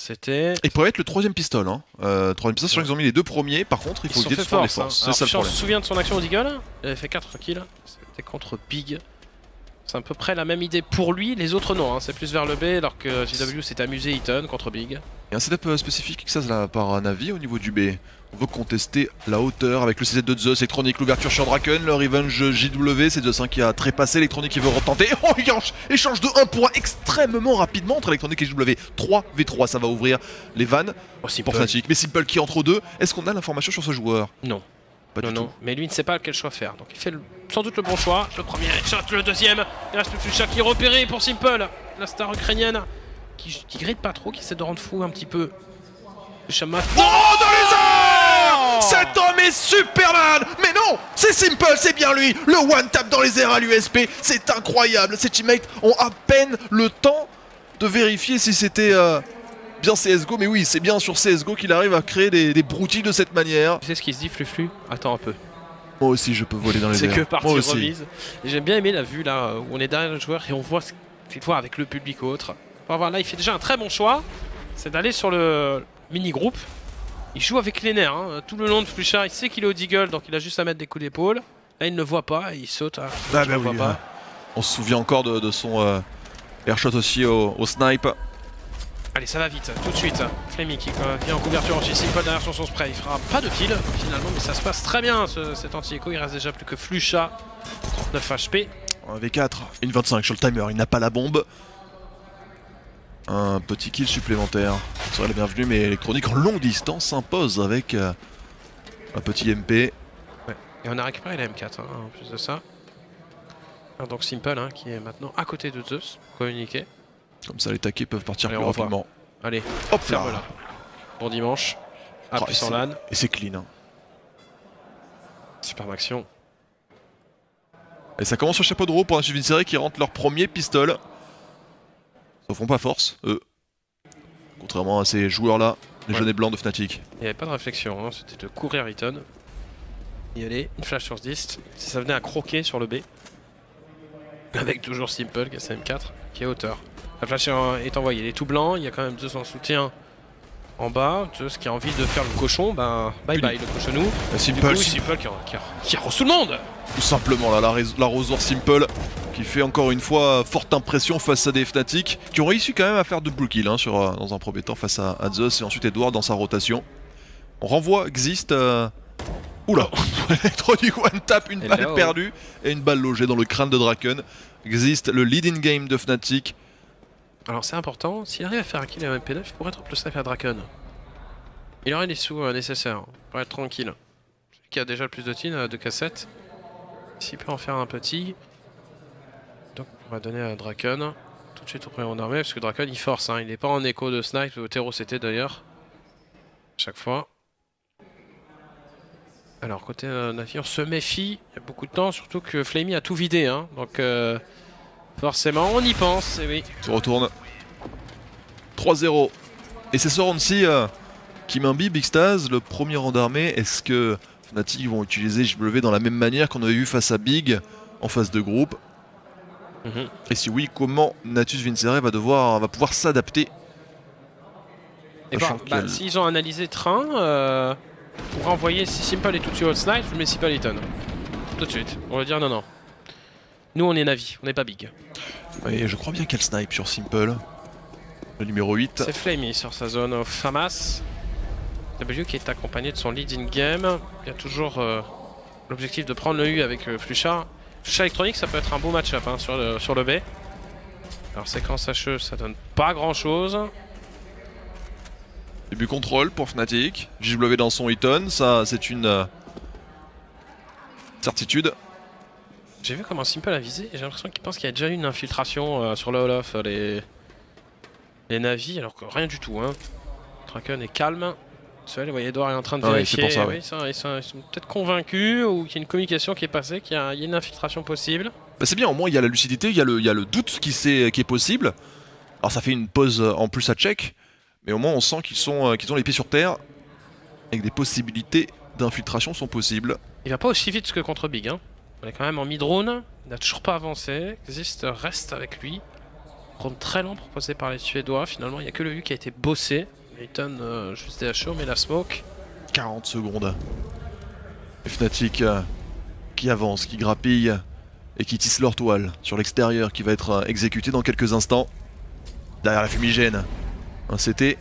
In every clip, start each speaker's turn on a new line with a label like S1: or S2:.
S1: C'était.
S2: Il pourrait être le troisième pistol. Hein. Euh, troisième pistol, sachant qu'ils ont mis les deux premiers. Par contre, il faut éviter de se les
S1: force.
S2: forces.
S1: hein.
S2: C'est ça le problème.
S1: se souvient de son action au Deagle Il avait fait 4 kills. C'était contre Big. C'est à peu près la même idée pour lui, les autres non, hein. c'est plus vers le B alors que JW s'est amusé Eaton contre Big.
S2: Il y a un setup euh, spécifique que ça de la part Navi au niveau du B. On veut contester la hauteur avec le CZ de Zeus, Electronic, l'ouverture sur Draken, le revenge JW, c'est Zeus hein, qui a trépassé, Electronic qui veut retenter. Oh, il change- échange de 1 pour 1 extrêmement rapidement entre Electronic et JW. 3 v3, ça va ouvrir les vannes
S1: Oh, Simple.
S2: pour Fnatic. Mais Simple qui entre deux, est-ce qu'on a l'information sur ce joueur?
S1: Non.
S2: Pas
S1: non,
S2: du
S1: non.
S2: tout.
S1: Mais lui ne sait pas quel choix faire. Donc il fait le- sans doute le bon choix. Le premier shot, le deuxième. Il reste plus que Flusha qui est repéré pour Simple. La star ukrainienne qui, qui grille pas trop, qui essaie de rendre fou un petit peu.
S2: Oh, dans les airs Cet homme est Superman Mais non C'est Simple, c'est bien lui Le one tap dans les airs à l'USP, c'est incroyable Ses teammates ont à peine le temps de vérifier si c'était euh, bien CSGO, mais oui, c'est bien sur CSGO qu'il arrive à créer des, des broutilles de cette manière.
S1: Tu sais ce qu'il se dit, Fluflu? Attends un peu.
S2: Moi aussi, je peux voler dans les
S1: C'est
S2: airs.
S1: que partie
S2: Moi
S1: remise. J'aime bien aimer la vue là où on est derrière le joueur et on voit ce qu'il voit avec le public ou autre. On va voir là, il fait déjà un très bon choix. C'est d'aller sur le mini-groupe. Il joue avec les nerfs hein, tout le long de Fluchard. Il sait qu'il est au Deagle donc il a juste à mettre des coups d'épaule. Là, il ne le voit pas et il saute. hein.
S2: Ah bah
S1: pas.
S2: hein. On se souvient encore de, de son euh, airshot aussi au, au snipe.
S1: Allez, ça va vite, tout de suite. Flammy qui euh, vient en couverture aussi, Simple derrière sur son spray. Il fera pas de kill finalement, mais ça se passe très bien ce- cet anti-écho. Il reste déjà plus que Flucha, 39 HP.
S2: Un V4, une 25 sur le timer, il n'a pas la bombe. Un petit kill supplémentaire serait le bienvenu, mais Electronic en longue distance s'impose avec euh, un petit MP.
S1: Et on a récupéré la M4 hein, en plus de ça. Ah, Donc Simple hein, qui est maintenant à côté de Zeus, communiqué.
S2: Comme ça, les taquets peuvent partir
S1: Allez,
S2: plus rapidement.
S1: Allez,
S2: Hop
S1: ferme
S2: là
S1: là. Bon dimanche.
S2: Oh, et
S1: sur
S2: c'est-
S1: LAN.
S2: Et c'est clean. hein.
S1: Superbe action.
S2: Et ça commence au chapeau de roue pour un suivi de série qui rentre leur premier pistol. Ils font pas force, eux. Contrairement à ces joueurs-là, les
S1: Ouais.
S2: jeunes et blancs de Fnatic.
S1: Il n'y avait pas de réflexion, hein, c'était de courir Eaton. Y aller, une flash sur ce dist. Si ça venait à croquer sur le B. Avec toujours Simple, qui a sa M4, qui est hauteur. La flash est en- est envoyée, il est tout blanc, il y a quand même Zeus en soutien en bas. Zeus qui a envie de faire le cochon, ben bye bye le cochonou.
S2: Euh, Simple,
S1: coup, Simple qui, qui, qui arrose tout le monde
S2: tout simplement là, l'arrosoir Simple qui fait encore une fois forte impression face à des Fnatic qui ont réussi quand même à faire de blue kill hein, sur, euh, dans un premier temps face à, à Zeus et ensuite Edward dans sa rotation. On renvoie Exist. euh, Oula Electronic one tap, une balle
S1: Hello.
S2: perdue et une balle logée dans le crâne de Draken. Exist, le leading game de Fnatic.
S1: Alors c'est important, s'il arrive à faire un kill à MP9, il pourrait plus safe à Draken. Il aurait les sous euh, nécessaires pour être tranquille. Qui a déjà le plus de tin, euh, de cassettes. S'il peut en faire un petit. Donc on va donner à Draken. Tout de suite au premier round d'armée, parce que Draken il force, hein, il n'est pas en écho de snipe, au terreau c'était d'ailleurs. Chaque fois. Alors côté euh, on se méfie, il y a beaucoup de temps, surtout que Flamey a tout vidé. Hein, donc euh, forcément on y pense, et oui.
S2: Se retourne. 3-0. Et c'est ce round-ci euh, qui m'imbibe Xtaz, le premier rang d'armée. Est-ce que Fnatic vont utiliser JW dans la même manière qu'on avait vu face à Big en phase de groupe
S1: Mhm.
S2: Et si oui, comment Natus Vincere va devoir va pouvoir s'adapter
S1: Et bah,
S2: qu'il-
S1: S'ils ont analysé train, euh, pour envoyer si Simple est tout de suite snipe, je mets Simple. Tout de suite. On va dire non, non. Nous on est Navi, on n'est pas big.
S2: Et je crois bien qu'elle snipe sur Simple. Le numéro 8.
S1: C'est Flamey sur sa zone au FAMAS. W qui est accompagné de son lead in game. Il y a toujours euh, l'objectif de prendre le U avec euh, Fluchard. Fluchard électronique, ça peut être un beau match-up hein, sur, le, sur le B. Alors séquence HE, ça donne pas grand-chose.
S2: Début contrôle pour Fnatic. JW dans son Eton, ça c'est une euh, certitude.
S1: J'ai vu comment Simple a visé et j'ai l'impression qu'il pense qu'il y a déjà eu une infiltration euh, sur le Olof, euh, les... les navis, alors que rien du tout. Hein. Draken est calme. Seul, vous voyez, Edouard est en train de
S2: Ah
S1: vérifier.
S2: ça,
S1: Oui, ça, ils sont, peut-être convaincus ou qu'il y a une communication qui est passée, qu'il y, a il y a une infiltration possible.
S2: Bah, c'est bien, au moins il y a la lucidité, il y a le, il y a le doute qui, s'est- qui est possible. Alors ça fait une pause euh, en plus à check, mais au moins on sent qu'ils sont, qu'ils ont les pieds sur terre et que des possibilités d'infiltration sont possibles.
S1: Il va pas aussi vite que contre Big. Hein. On est quand même en mid-drone. Il n'a toujours pas avancé. Exist reste avec lui. Round très lent proposé par les Suédois. Finalement, il n'y a que le U qui a été bossé. Layton euh, juste des HO, mais la smoke.
S2: 40 secondes. Les Fnatic euh, qui avancent, qui grappillent et qui tissent leur toile sur l'extérieur qui va être euh, exécuté dans quelques instants. Derrière la fumigène, un CT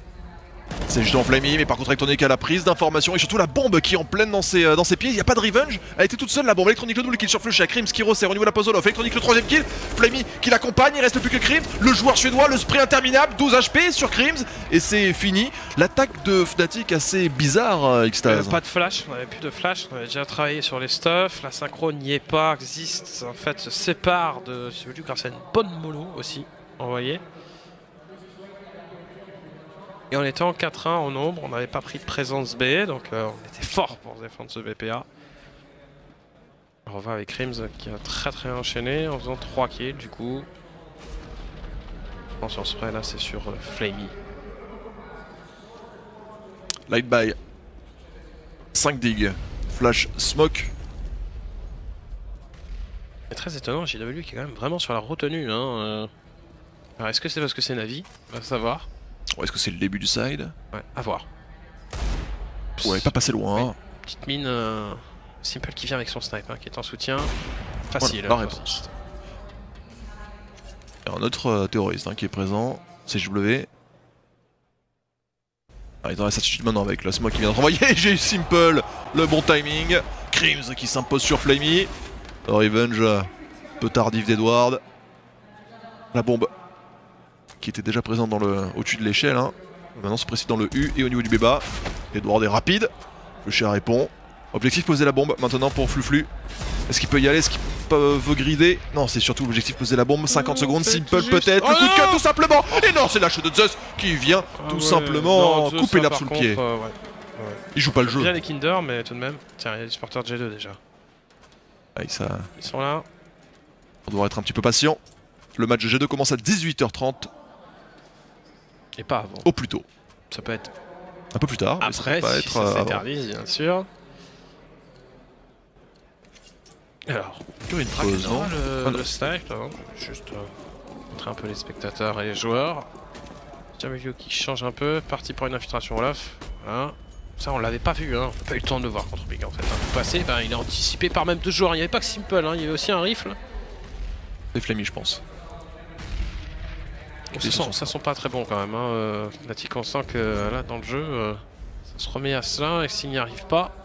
S2: c'est juste en Flammy, mais par contre donné qu'à la prise d'information et surtout la bombe qui est en pleine dans ses, euh, dans ses pieds, il n'y a pas de revenge, elle était toute seule la bombe, Electronic le double kill sur Flush, à Krims qui resserre au niveau de la pose off, Electronic le troisième kill, Flammy qui l'accompagne, il reste plus que Krims, le joueur suédois, le spray interminable, 12 HP sur Krims, et c'est fini. L'attaque de Fnatic assez bizarre, euh, Xtaz.
S1: Euh, pas de flash, on avait plus de flash, on avait déjà travaillé sur les stuffs, la synchro n'y est pas, existe, en fait se sépare de celui grâce à une bonne mollo aussi, envoyée. Et on était en 4-1 en nombre, on n'avait pas pris de présence B, donc euh, on était fort pour défendre ce BPA. On va avec Rims qui a très très enchaîné en faisant 3 kills du coup. sur spray là c'est sur euh, Flamey.
S2: Light by 5 dig, flash smoke.
S1: C'est très étonnant, JW qui est quand même vraiment sur la retenue. Hein, euh. Alors est-ce que c'est parce que c'est Navi? On va savoir.
S2: Est-ce que c'est le début du side
S1: Ouais, à voir.
S2: Ouais, pas passé loin.
S1: Petite mine euh, simple qui vient avec son snipe, hein, qui est en soutien. Facile.
S2: la réponse. Il y a un autre euh, terroriste hein, qui est présent, CW. Ah, il est dans la certitude maintenant avec la smoke qui vient d'envoyer. J'ai eu Simple, le bon timing. Crims qui s'impose sur Flamey. Revenge, euh, peu tardif d'Edward. La bombe qui était déjà présent dans le au-dessus de l'échelle. Hein. Maintenant c'est précis dans le U et au niveau du Béba. Edward est rapide. Le chien répond. Objectif poser la bombe maintenant pour Fluflu. Est-ce qu'il peut y aller? Est-ce qu'il veut grider? Non, c'est surtout l'objectif poser la bombe. 50 secondes, Simple peut-être. le coup de cut tout simplement. Et non, c'est lâche de Zeus qui vient ah tout simplement couper l'arbre sous le pied. Euh, il joue pas le jeu.
S1: Bien les Kinder, mais tout de même. Tiens, il y a des supporters de G2 déjà.
S2: ça...
S1: Ils sont là.
S2: On doit être un petit peu patient. Le match de G2 commence à 18h30.
S1: Et pas avant.
S2: Au plus tôt.
S1: Ça peut être
S2: un peu plus tard.
S1: Après,
S2: ça
S1: si ça s'éternise, bien sûr. Alors,
S2: une pause,
S1: non le, là, juste euh, montrer un peu les spectateurs et les joueurs. Jamevio qui change un peu, parti pour une infiltration Olaf. Voilà. Ça, on l'avait pas vu, hein. on n'a pas eu le temps de le voir contre Big en fait. Hein. Passé, ben, il est anticipé par même deux joueurs. Il n'y avait pas que Simple, hein. il y avait aussi un rifle.
S2: C'est Flammy, je pense
S1: ça, sent, pas très bon quand même. Hein. Euh, on sent que là dans le jeu, euh, ça se remet à cela et s'il n'y arrive pas.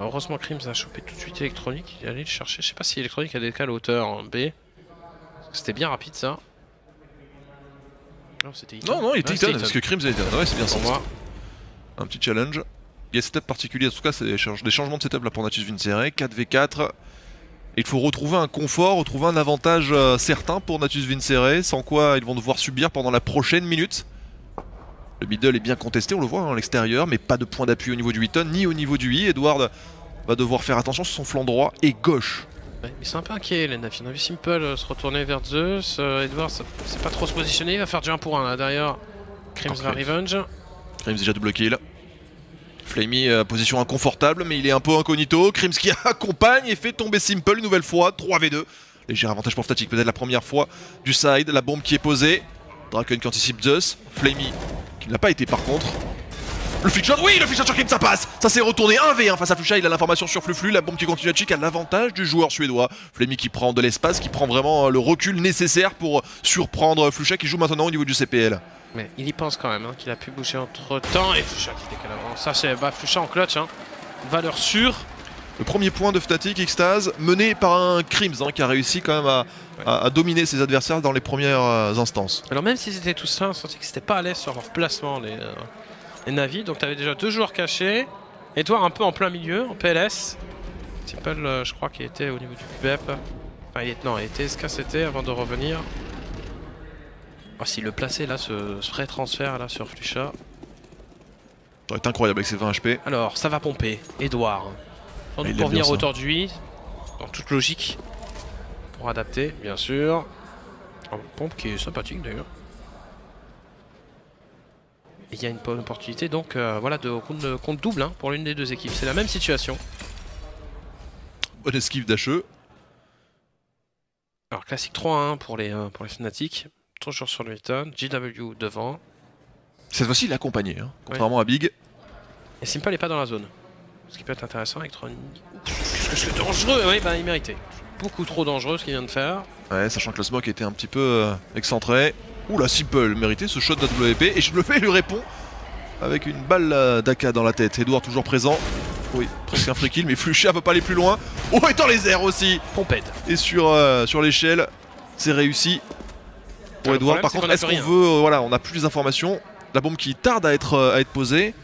S1: Heureusement Crims a chopé tout de suite électronique, il est allé le chercher. Je sais pas si électronique a décalé la hauteur en B. C'était bien rapide ça.
S2: Non, c'était Non, non, il était Eton, parce que Crims a été Ouais, c'est bien ça. Moi. Un petit challenge. Il y a setup particulier, en tout cas, c'est des changements de setup là pour Natus Vincere. 4v4 il faut retrouver un confort, retrouver un avantage euh, certain pour Natus Vincere, sans quoi ils vont devoir subir pendant la prochaine minute. Le middle est bien contesté, on le voit hein, à l'extérieur, mais pas de point d'appui au niveau du Wheaton, ni au niveau du I. Edward va devoir faire attention sur son flanc droit et gauche.
S1: Ouais, mais c'est un peu inquiet les Nafi. On a vu Simple euh, se retourner vers Zeus. Euh, Edward sait pas trop se positionner, il va faire du 1 pour 1 là derrière. Crims va revenge.
S2: Crims déjà double kill. Flamey, euh, position inconfortable, mais il est un peu incognito. Krims qui accompagne et fait tomber Simple une nouvelle fois. 3v2. Léger avantage pour Fnatic, peut-être la première fois du side. La bombe qui est posée. Draken qui anticipe Zeus. Flamey qui n'a pas été par contre. Le shot, oui, le shot sur Krims, ça passe Ça s'est retourné 1v1 face à Flusha, il a l'information sur Fluflu, la bombe qui continue à chic a l'avantage du joueur suédois. Flamey qui prend de l'espace, qui prend vraiment euh, le recul nécessaire pour surprendre Flusha qui joue maintenant au niveau du CPL.
S1: Mais il y pense quand même, hein, qu'il a pu bouger entre temps. Et Flucha qui décale avant. Ça, c'est bah, Flucha en clutch. Hein. Valeur sûre.
S2: Le premier point de Fnatic Extase, mené par un Crims hein, qui a réussi quand même à, dominer ses adversaires dans les premières euh, instances.
S1: Alors même s'ils étaient tous là, on sentait que c'était pas à l'aise sur leur placement les, euh, les navis. Donc tu avais déjà deux joueurs cachés. Edouard un peu en plein milieu, en PLS. Simple, euh, je crois qu'il était au niveau du BEP. Enfin, il était, non, il était SKCT avant de revenir. Ah, S'il le plaçait là, ce spray transfert là sur Flucha.
S2: Ça être incroyable avec ses 20 HP.
S1: Alors, ça va pomper. Edouard. Sans doute pour venir au hauteur du dans toute logique. Pour adapter, bien sûr. Un pompe qui est sympathique d'ailleurs. Il y a une bonne opportunité donc euh, voilà de compte, double hein, pour l'une des deux équipes. C'est la même situation.
S2: Bonne esquive d'HE.
S1: Alors classique 3-1 pour les, euh, pour les Fnatic toujours sur le Eton. JW devant.
S2: Cette fois-ci, il est accompagné, hein, contrairement à Big.
S1: Et Simple n'est pas dans la zone. Ce qui peut être intéressant, Electronic. Qu'est-ce que c'est dangereux? Oui, bah il méritait. Beaucoup trop dangereux ce qu'il vient de faire.
S2: Ouais, sachant que le smoke était un petit peu euh, excentré. Ouh la Simple méritait ce shot de WP et WP lui répond avec une balle euh, d'Aka dans la tête. Edouard toujours présent. Oui, presque un free kill, mais Fluchia veut pas aller plus loin. Oh, et dans les airs aussi
S1: Pompette.
S2: Et sur, euh, sur l'échelle, c'est réussi pour
S1: problème,
S2: Par contre, est-ce qu'on veut. euh, voilà, on a plus d'informations. La bombe qui tarde à être, euh, à être posée.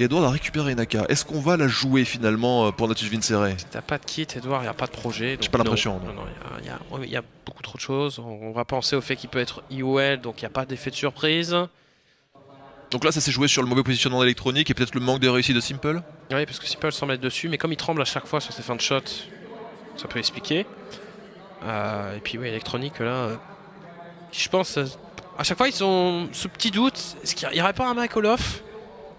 S2: Et Edouard a récupéré AK. Est-ce qu'on va la jouer finalement euh, pour Natus Vincere
S1: T'as pas de kit, Edouard, il n'y a pas de projet. donc
S2: pas l'impression, non.
S1: Non, il y, a- y y beaucoup trop de choses. On on va penser au fait qu'il peut être IOL, donc il n'y a pas d'effet de surprise.
S2: Donc là, ça s'est joué sur le mauvais positionnement d'électronique et peut-être le manque de réussite de Simple?
S1: Oui, parce que Simple semble être dessus, mais comme il tremble à chaque fois sur ses fins de shot, ça peut expliquer. Euh, et puis oui, électronique là, je pense, euh, à chaque fois ils ont ce petit doute, est-ce qu'il n'y aurait pas un Michael off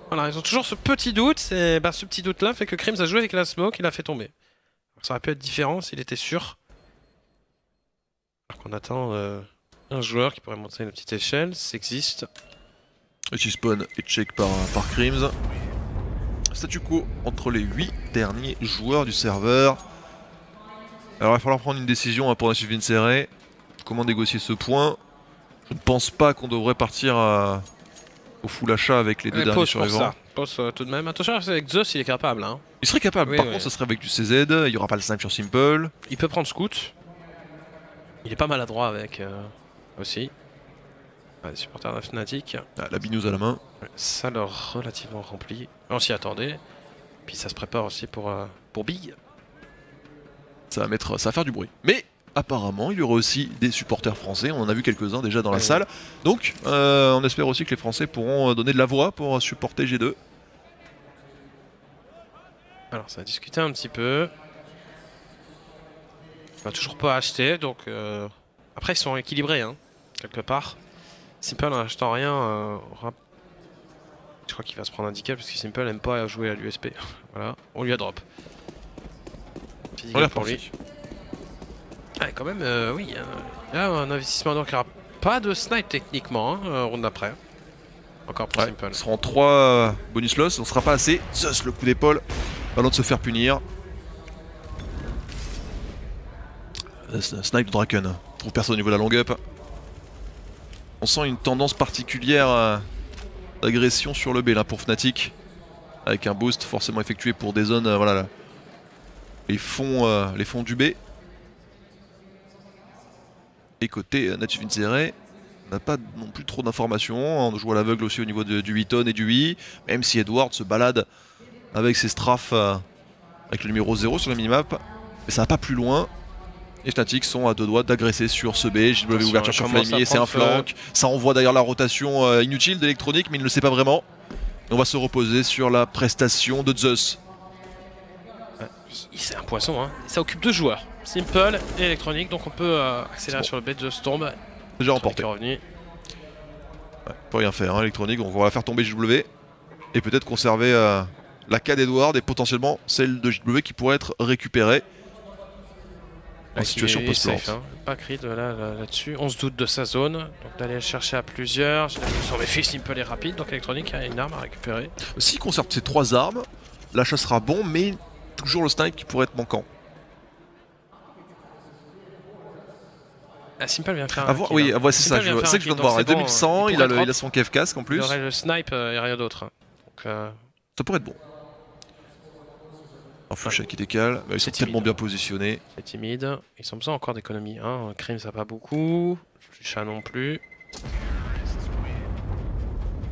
S1: Voilà, ils ont toujours ce petit doute, et bah, ce petit doute là fait que Crims a joué avec la smoke, il a fait tomber. Ça aurait pu être différent s'il était sûr. Alors qu'on attend euh, un joueur qui pourrait monter une petite échelle, ça existe.
S2: Et qui spawn et check par, par Crims. Statu quo entre les 8 derniers joueurs du serveur. Alors il va falloir prendre une décision hein, pour Natus Vincere. Comment négocier ce point? Je ne pense pas qu'on devrait partir à- au full achat avec les deux
S1: Ouais,
S2: derniers survivants.
S1: ça, pause euh, tout de même. Attention, avec Zeus il est capable. Hein.
S2: Il serait capable,
S1: Oui,
S2: par
S1: oui.
S2: contre ce serait avec du CZ, il n'y aura pas le snipe sur Simple.
S1: Il peut prendre Scout. Il est pas maladroit avec euh, aussi. Ah, les supporters de la Fnatic.
S2: Ah, la binouse à la main.
S1: Ça leur relativement rempli. On s'y attendait. Puis ça se prépare aussi pour, euh, pour Big.
S2: Ça va, mettre, ça va faire du bruit. Mais apparemment, il y aura aussi des supporters français. On en a vu quelques-uns déjà dans la
S1: Oui.
S2: salle. Donc, euh, on espère aussi que les Français pourront euh, donner de la voix pour supporter G2.
S1: Alors ça a discuté un petit peu. On va toujours pas acheter, donc... euh, Après ils sont équilibrés, hein, quelque part. Simple en achetant rien... euh, Je crois qu'il va se prendre un decal parce que Simple aime pas jouer à l'USP. voilà, on lui a drop.
S2: L'a
S1: pour lui. Ah, quand même, euh, oui, y a un investissement donc il n'y aura pas de snipe techniquement, hein, euh, round d'après. Encore pour
S2: Ouais,
S1: Simple.
S2: ce seront 3 bonus loss, on sera pas assez. Zeus, le coup d'épaule, avant de se faire punir. Euh, Snipe de Draken, trouve personne au niveau de la long up. On sent une tendance particulière d'agression sur le B là pour Fnatic. Avec un boost forcément effectué pour des zones, euh, voilà, là. les, fonds, euh, les fonds du B. Et côté euh, Vincere, on n'a pas non plus trop d'informations. On joue à l'aveugle aussi au niveau de- du 8 tonnes et du 8. Même si Edward se balade avec ses strafs euh, avec le numéro 0 sur la minimap. Mais ça va pas plus loin. Les Fnatic sont à deux doigts d'agresser sur ce B. JW ouverture sur Flammier, c'est un flank. Ça envoie d'ailleurs la rotation euh, inutile d'électronique, mais il ne le sait pas vraiment. Et on va se reposer sur la prestation de Zeus.
S1: C'est un poisson, hein. Ça occupe deux joueurs. Simple et électronique, donc on peut euh, accélérer
S2: bon.
S1: sur le bed de Storm.
S2: Déjà remporté.
S1: Revenu.
S2: Ouais, peut rien faire, hein, électronique. Donc on va faire tomber JW. Et peut-être conserver euh, la K d'Edward et potentiellement celle de JW qui pourrait être récupérée. En
S1: Là,
S2: situation
S1: safe, hein. Pas Creed là, là, là-dessus. on se doute de sa zone. Donc d'aller le chercher à plusieurs. J'ai l'impression s'en méfier, Simple est rapide. Donc électronique a une arme à récupérer.
S2: S'il conserve ses trois armes, l'achat sera bon, mais toujours le snipe qui pourrait être manquant.
S1: Ah, Simple vient faire
S2: À
S1: un
S2: oui,
S1: hein.
S2: ah, c'est ça, je- c'est que je viens de voir.
S1: donc
S2: À
S1: c'est bon,
S2: 2100,
S1: il
S2: il, a le- il son kef casque en
S1: Il
S2: plus.
S1: aurait le snipe euh, et rien d'autre. euh,
S2: Ça pourrait être bon. Un Flucha qui décale, mais ils sont tellement bien positionnés.
S1: c'est timide. Ils ont besoin encore d'économie. Hein. Crime ça pas beaucoup. Chat non plus.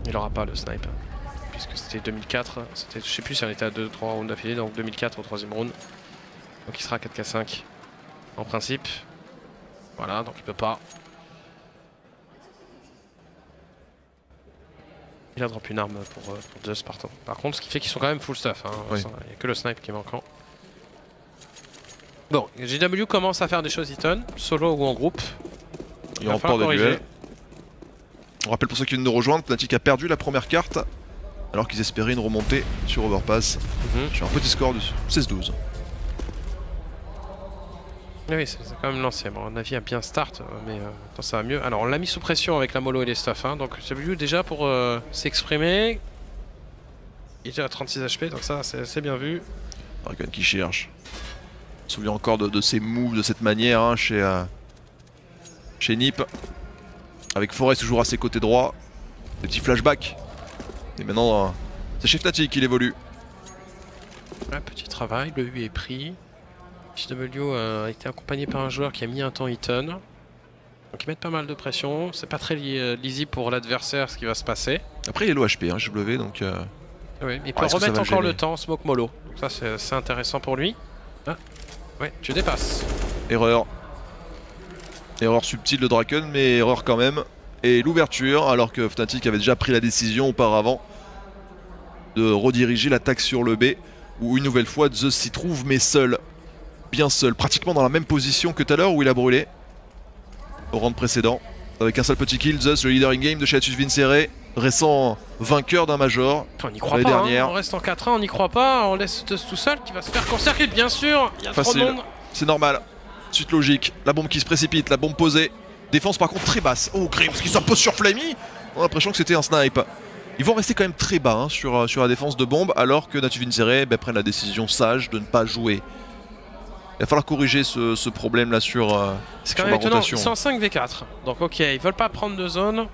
S1: Il aura pas le snipe. Puisque c'était 2004. C'était, je sais plus si on était à 2-3 rounds d'affilée. Donc 2004 au troisième round. Donc il sera à 4K5 en principe. Voilà, donc il peut pas. Il a drop une arme pour, euh, pour partant. Par contre, ce qui fait qu'ils sont quand même full stuff. hein.
S2: Oui.
S1: Ça, Il n'y a que le snipe qui est manquant. Bon, JW commence à faire des choses Eton, solo ou en groupe.
S2: Il
S1: va
S2: remporte des duels. On rappelle pour ceux qui viennent nous rejoindre, Fnatic a perdu la première carte alors qu'ils espéraient une remontée sur Overpass
S1: Mhm.
S2: sur un petit score de 16-12.
S1: Oui, c'est quand même lancé. Bon, Navi a bien start, euh, mais euh, ça va mieux. Alors, on l'a mis sous pression avec la mollo et les stuff. Hein, donc, CW déjà pour euh, s'exprimer. Il est déjà à 36 HP, donc ça, c'est bien vu.
S2: Dragon qui cherche. Je me souviens encore de, de ses moves de cette manière hein, chez, euh, chez Nip. Avec Forest toujours à ses côtés droits. Des petits flashbacks. Et maintenant, euh, c'est chez Fnatic qu'il évolue.
S1: Ouais, petit travail, le U est pris. JW euh, a été accompagné par un joueur qui a mis un temps Eaton. Donc ils mettent pas mal de pression. C'est pas très euh, lisible pour l'adversaire ce qui va se passer.
S2: Après, il est low HP, hein, JW, donc. euh,
S1: Oui, il
S2: Ah,
S1: peut remettre encore le temps, Smoke Molo. Donc ça c'est c'est intéressant pour lui. Ah, ouais, tu dépasses.
S2: Erreur. Erreur subtile de Draken, mais erreur quand même. Et l'ouverture, alors que Fnatic avait déjà pris la décision auparavant de rediriger l'attaque sur le B, où une nouvelle fois Zeus s'y trouve, mais seul. Bien seul, pratiquement dans la même position que tout à l'heure où il a brûlé. Au round précédent. Avec un seul petit kill, Zeus, le leader in-game de chez Atus Vincere, récent vainqueur d'un major.
S1: On n'y croit pas. hein. On reste en 4-1, on n'y croit pas. On laisse Tuss tout seul qui va se faire concerter, bien sûr. Il y a
S2: Facile.
S1: trop de monde.
S2: C'est normal. Suite logique. La bombe qui se précipite, la bombe posée. Défense par contre très basse. Oh, Grims qui s'impose sur Flammy. On a l'impression que c'était un snipe. Ils vont rester quand même très bas hein, sur, euh, sur la défense de bombe, alors que Natu Vincere ben, prennent la décision sage de ne pas jouer. Il va falloir corriger ce, ce problème là sur, euh,
S1: C'est quand même étonnant.
S2: rotation.
S1: Ils sont en 5v4. Donc, ok, ils veulent pas prendre de zone.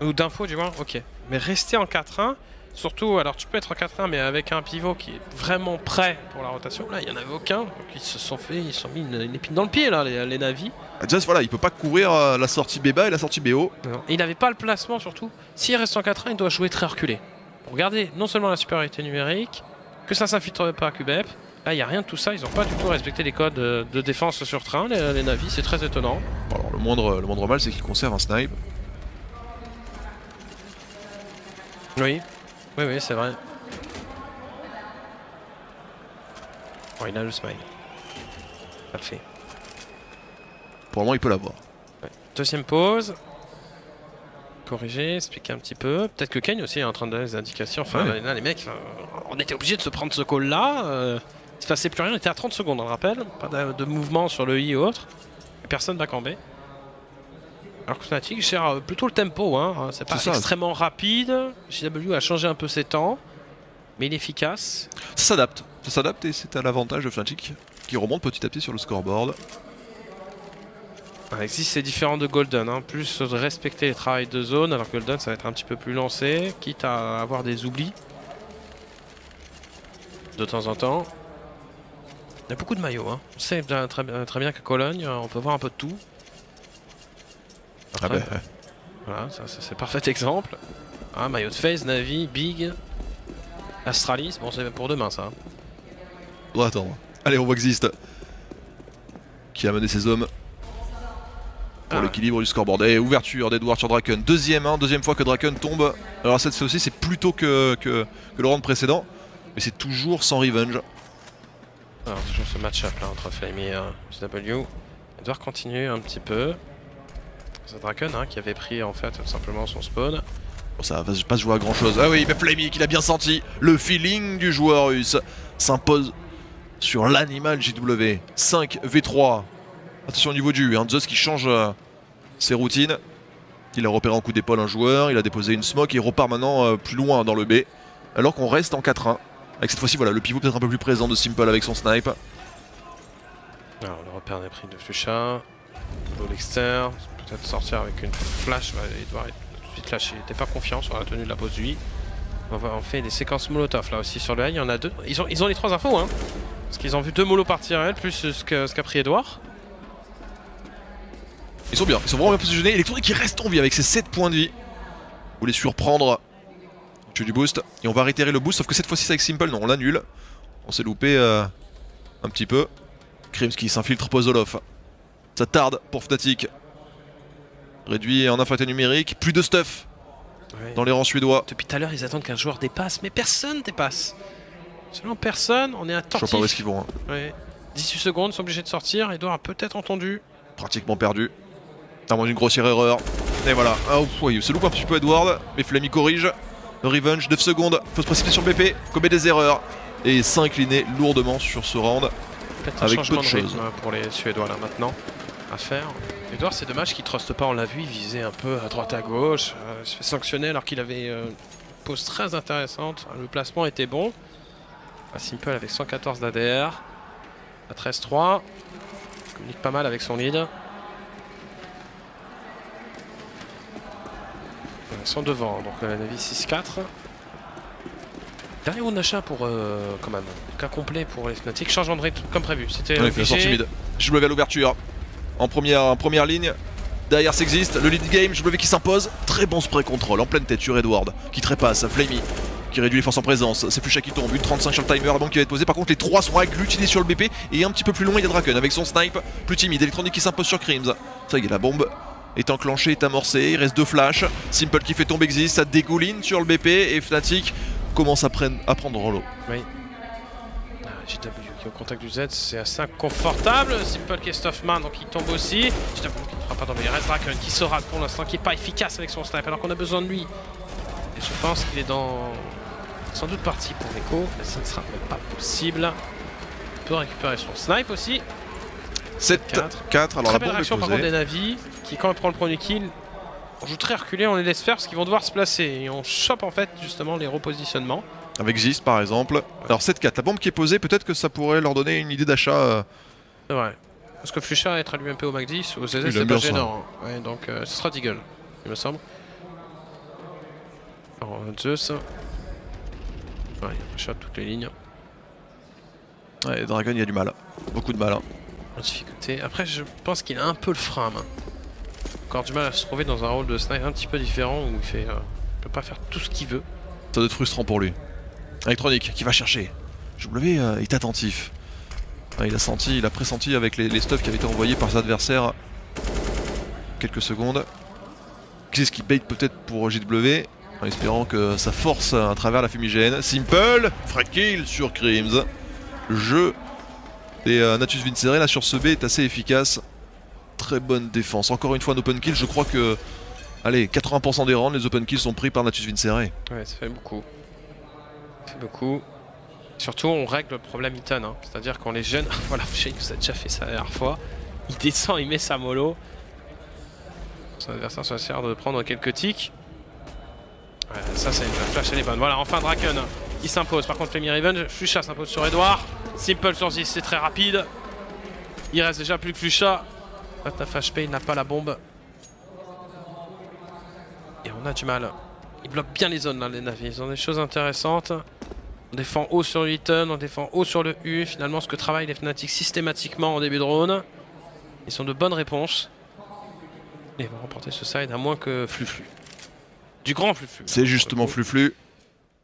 S1: Ou d'infos, du moins. Ok. Mais rester en 4-1. Surtout, alors tu peux être en 4-1, mais avec un pivot qui est vraiment prêt pour la rotation. Là, il n'y en avait aucun. Donc, ils se sont fait. Ils se sont mis une, une épine dans le pied, là, les, les navis.
S2: Just voilà, il peut pas couvrir euh, la sortie BBA et la sortie BO.
S1: Et il n'avait pas le placement, surtout. S'il reste en 4-1, il doit jouer très reculé. Pour garder non seulement la supériorité numérique, que ça s'infiltre pas à QBEP. Là, il n'y a rien de tout ça. Ils n'ont pas du tout respecté les codes euh, de défense sur train, les, les navis. C'est très étonnant.
S2: Alors le moindre, le moindre mal c'est qu'il conserve un snipe.
S1: Oui, oui, oui, c'est vrai. Oh, il a le smile. Ça le fait.
S2: Pour le moment il peut l'avoir.
S1: Deuxième pause. Corriger, expliquer un petit peu. Peut-être que Kane aussi est en train de donner des indications. Enfin,
S2: Ouais.
S1: là, les mecs, euh, on était obligé de se prendre ce call-là. euh, il se passait plus rien. On était à 30 secondes, on le rappelle. Pas de, de mouvement sur le I ou autre. Personne en B. Alors que Fnatic gère euh, plutôt le tempo. Hein. C'est pas
S2: C'est ça.
S1: extrêmement rapide. JW a changé un peu ses temps. Mais il est efficace.
S2: Ça s'adapte. Ça s'adapte et c'est à l'avantage de Fnatic qui remonte petit à petit sur le scoreboard.
S1: Ici c'est différent de Golden, hein. plus respecter les travails de zone, alors que Golden ça va être un petit peu plus lancé, quitte à avoir des oublis de temps en temps. Il y a beaucoup de maillots, hein. on sait bien- très, bien- très bien qu'à Cologne euh, on peut voir un peu de tout.
S2: Ah bah,
S1: Voilà, ça, ça, c'est parfait exemple. Ah, maillot de FaZe, Navi, Big, Astralis, bon c'est pour demain ça. hein.
S2: On va attendre. Allez, on voit existe. Qui a mené ses hommes pour
S1: Ah.
S2: l'équilibre du scoreboard. Et ouverture d'Edward sur Draken. Deuxième, hein, deuxième fois que Draken tombe. Alors cette fois-ci, c'est plutôt que, que, que le round précédent. Mais c'est toujours sans revenge.
S1: Alors toujours ce match-up là entre Flame et euh, JW. Edouard continue un petit peu. C'est Draken hein, qui avait pris en fait tout simplement son spawn.
S2: Bon, ça va pas se jouer à grand chose. Ah oui, mais Flammy qui l'a bien senti. Le feeling du joueur russe s'impose sur l'animal JW. 5 V3. Attention au niveau du. Hein. Zeus qui change euh, ses routines. Il a repéré en coup d'épaule un joueur. Il a déposé une smoke et il repart maintenant euh, plus loin dans le B. Alors qu'on reste en 4-1. Avec cette fois-ci, voilà, le pivot peut-être un peu plus présent de Simple avec son snipe.
S1: Alors le repère des prix de Flucha. L'eau l'externe. Peut-être sortir avec une flash. Edouard est tout de suite lâché. Il n'était pas confiant sur la tenue de la pose du I. On, va, on fait des séquences molotov là aussi sur le A. Il y en a deux. Ils ont, ils ont les trois infos hein. Parce qu'ils ont vu deux molos partir elle, plus ce que- ce qu'a pris Edouard.
S2: Ils sont bien, ils sont vraiment bien positionnés. Electronic qui reste en vie avec ses 7 points de vie. Vous voulez surprendre. Tu du boost. Et on va réitérer le boost, sauf que cette fois-ci c'est avec Simple, non, on l'annule. On s'est loupé euh, un petit peu. Krims qui s'infiltre Pozolov. Ça tarde pour Fnatic. Réduit en infraté numérique. Plus de stuff dans les rangs suédois.
S1: Depuis tout à l'heure, ils attendent qu'un joueur dépasse, mais personne dépasse. Seulement personne, on est
S2: Je vois pas où est-ce
S1: attentif.
S2: qu'ils vont. hein.
S1: Ouais. 18 secondes, ils sont obligés de sortir. Edouard a peut-être entendu.
S2: Pratiquement perdu. À moins d'une grossière erreur. Et voilà. Ah, ouais, il se loupe un petit peu Edward. Mais Flammy corrige. Revenge, 9 secondes. Faut se précipiter sur le BP. Commet des erreurs. Et s'incliner lourdement sur ce round. Avec
S1: changement
S2: peu
S1: de
S2: de choses.
S1: pour les Suédois là maintenant à faire. Edouard, c'est dommage qu'il truste pas, on l'a vu, il visait un peu à droite à gauche, euh, il se fait sanctionner alors qu'il avait euh, une pose très intéressante, le placement était bon. Simple avec 114 d'ADR, à 13-3, communique pas mal avec son lead. Euh, Ils sont devant, donc euh, Navi 6-4. Dernier round d'achat pour euh, quand même, cas complet pour les Fnatic, changement de rythme comme prévu. C'était
S2: Ouais, il la sortie mid. JW à l'ouverture. En première, en ligne. Derrière s'existe. Le lead game. JW qui s'impose. Très bon spray control. En pleine tête sur Edward. Qui trépasse. Flamey. Qui réduit les forces en présence. C'est Flusha qui tombe. Une 35 sur le timer. La bombe qui va être posée. Par contre, les trois sont avec l'utilise sur le BP. Et un petit peu plus loin, il y a Draken avec son snipe. Plus timide. Electronic qui s'impose sur Crims. Ça y est, la bombe est enclenchée, est amorcée. Il reste deux flashs. Simple qui fait tomber Exist. Ça dégouline sur le BP. Et Fnatic commence à, prendre l'eau.
S1: Ah, JW qui est au contact du Z, c'est assez inconfortable. Simple Stuffman, donc il tombe aussi. JW qui ne fera pas tomber. Il reste Draken qui se rate pour l'instant, qui n'est pas efficace avec son snipe, alors qu'on a besoin de lui. Et je pense qu'il est dans. sans doute parti pour l'écho, mais ça ne sera même pas possible. Il peut récupérer son snipe aussi.
S2: 7
S1: Quatre.
S2: 4. Alors
S1: Très
S2: la
S1: belle réaction par contre des Navi, qui quand il prend le premier kill, on joue très reculé, on les laisse faire parce qu'ils vont devoir se placer. Et on chope en fait justement les repositionnements.
S2: Avec Zist par exemple. Alors 7-4, la bombe qui est posée, peut-être que ça pourrait leur donner une idée d'achat. euh,
S1: C'est vrai. Parce que Flusha être à l'UMP au Mac 10, au ZZ,
S2: Il
S1: c'est pas gênant. hein. Ouais, donc euh, ce sera Deagle, il me semble. Alors, Zeus. Ouais, il shot toutes les lignes.
S2: Ouais, Dragon il y a du mal. Beaucoup de mal. hein.
S1: En difficulté. Après, je pense qu'il a un peu le frein. hein. Encore du mal à se trouver dans un rôle de snipe un petit peu différent où il fait. euh, il peut pas faire tout ce qu'il veut.
S2: Ça doit être frustrant pour lui. Electronic qui va chercher. W euh, est attentif. Ouais, il a senti, il a pressenti avec les, stuffs qui avaient été envoyés par ses adversaires. Quelques secondes. Qu'est-ce qui bait peut-être pour JW en espérant que ça force à travers la fumigène. Simple, frag kill sur Crims. Jeu des euh, Natus Vincere là sur ce B est assez efficace. Très bonne défense. Encore une fois un open kill, je crois que allez, 80% des rounds, les open kills sont pris par Natus Vincere.
S1: Ouais, ça fait beaucoup. Beaucoup. Surtout, on règle le problème Eaton. hein. C'est-à-dire qu'on les gêne. voilà, Shane nous a déjà fait ça la dernière fois. Il descend, il met sa mollo. Son adversaire se sert de prendre quelques tics. Ouais, ça, c'est une flash, elle est bonne. Voilà, enfin Draken qui s'impose. Par contre, Flammy Raven, Flusha s'impose sur Edouard. Simple sur 10, c'est très rapide. Il reste déjà plus que Flusha. Maintenant, HP, il n'a pas la bombe. Et on a du mal. Ils bloquent bien les zones là, les navires. Ils ont des choses intéressantes. On défend haut sur le Eaton, on défend haut sur le U. Finalement, ce que travaillent les Fnatic systématiquement en début de round. Ils sont de bonnes réponses. Et ils vont remporter ce side à moins que Fluflu. Du grand Fluflu.
S2: C'est justement Fluflu.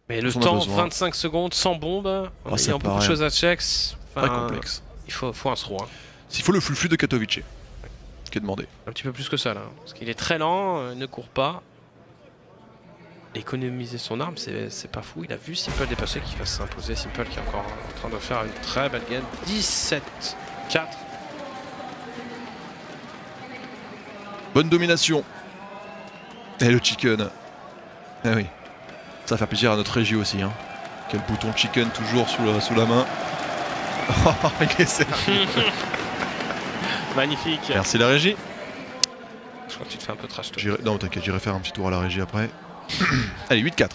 S1: Mais le temps,
S2: besoin.
S1: 25 secondes sans bombe, en
S2: ça
S1: ayant beaucoup de choses à check.
S2: Très complexe.
S1: Il faut, faut un throw. hein.
S2: S'il faut le Fluflu de Katowice. Qui est demandé.
S1: Un petit peu plus que ça là. Parce qu'il est très lent, euh, il ne court pas. Économiser son arme, c'est c'est pas fou. Il a vu Simple dépasser, qu'il va s'imposer. Simple qui est encore en train de faire une très belle game. 17-4.
S2: Bonne domination. Et le chicken. Ah oui. Ça va faire plaisir à notre régie aussi. Hein. Quel bouton chicken toujours sous la, sous la main. Il est sérieux.
S1: Magnifique.
S2: Merci la régie.
S1: Je crois que tu te fais un peu trash. toi.
S2: Non t'inquiète, j'irai faire un petit tour à la régie après. Allez 8-4.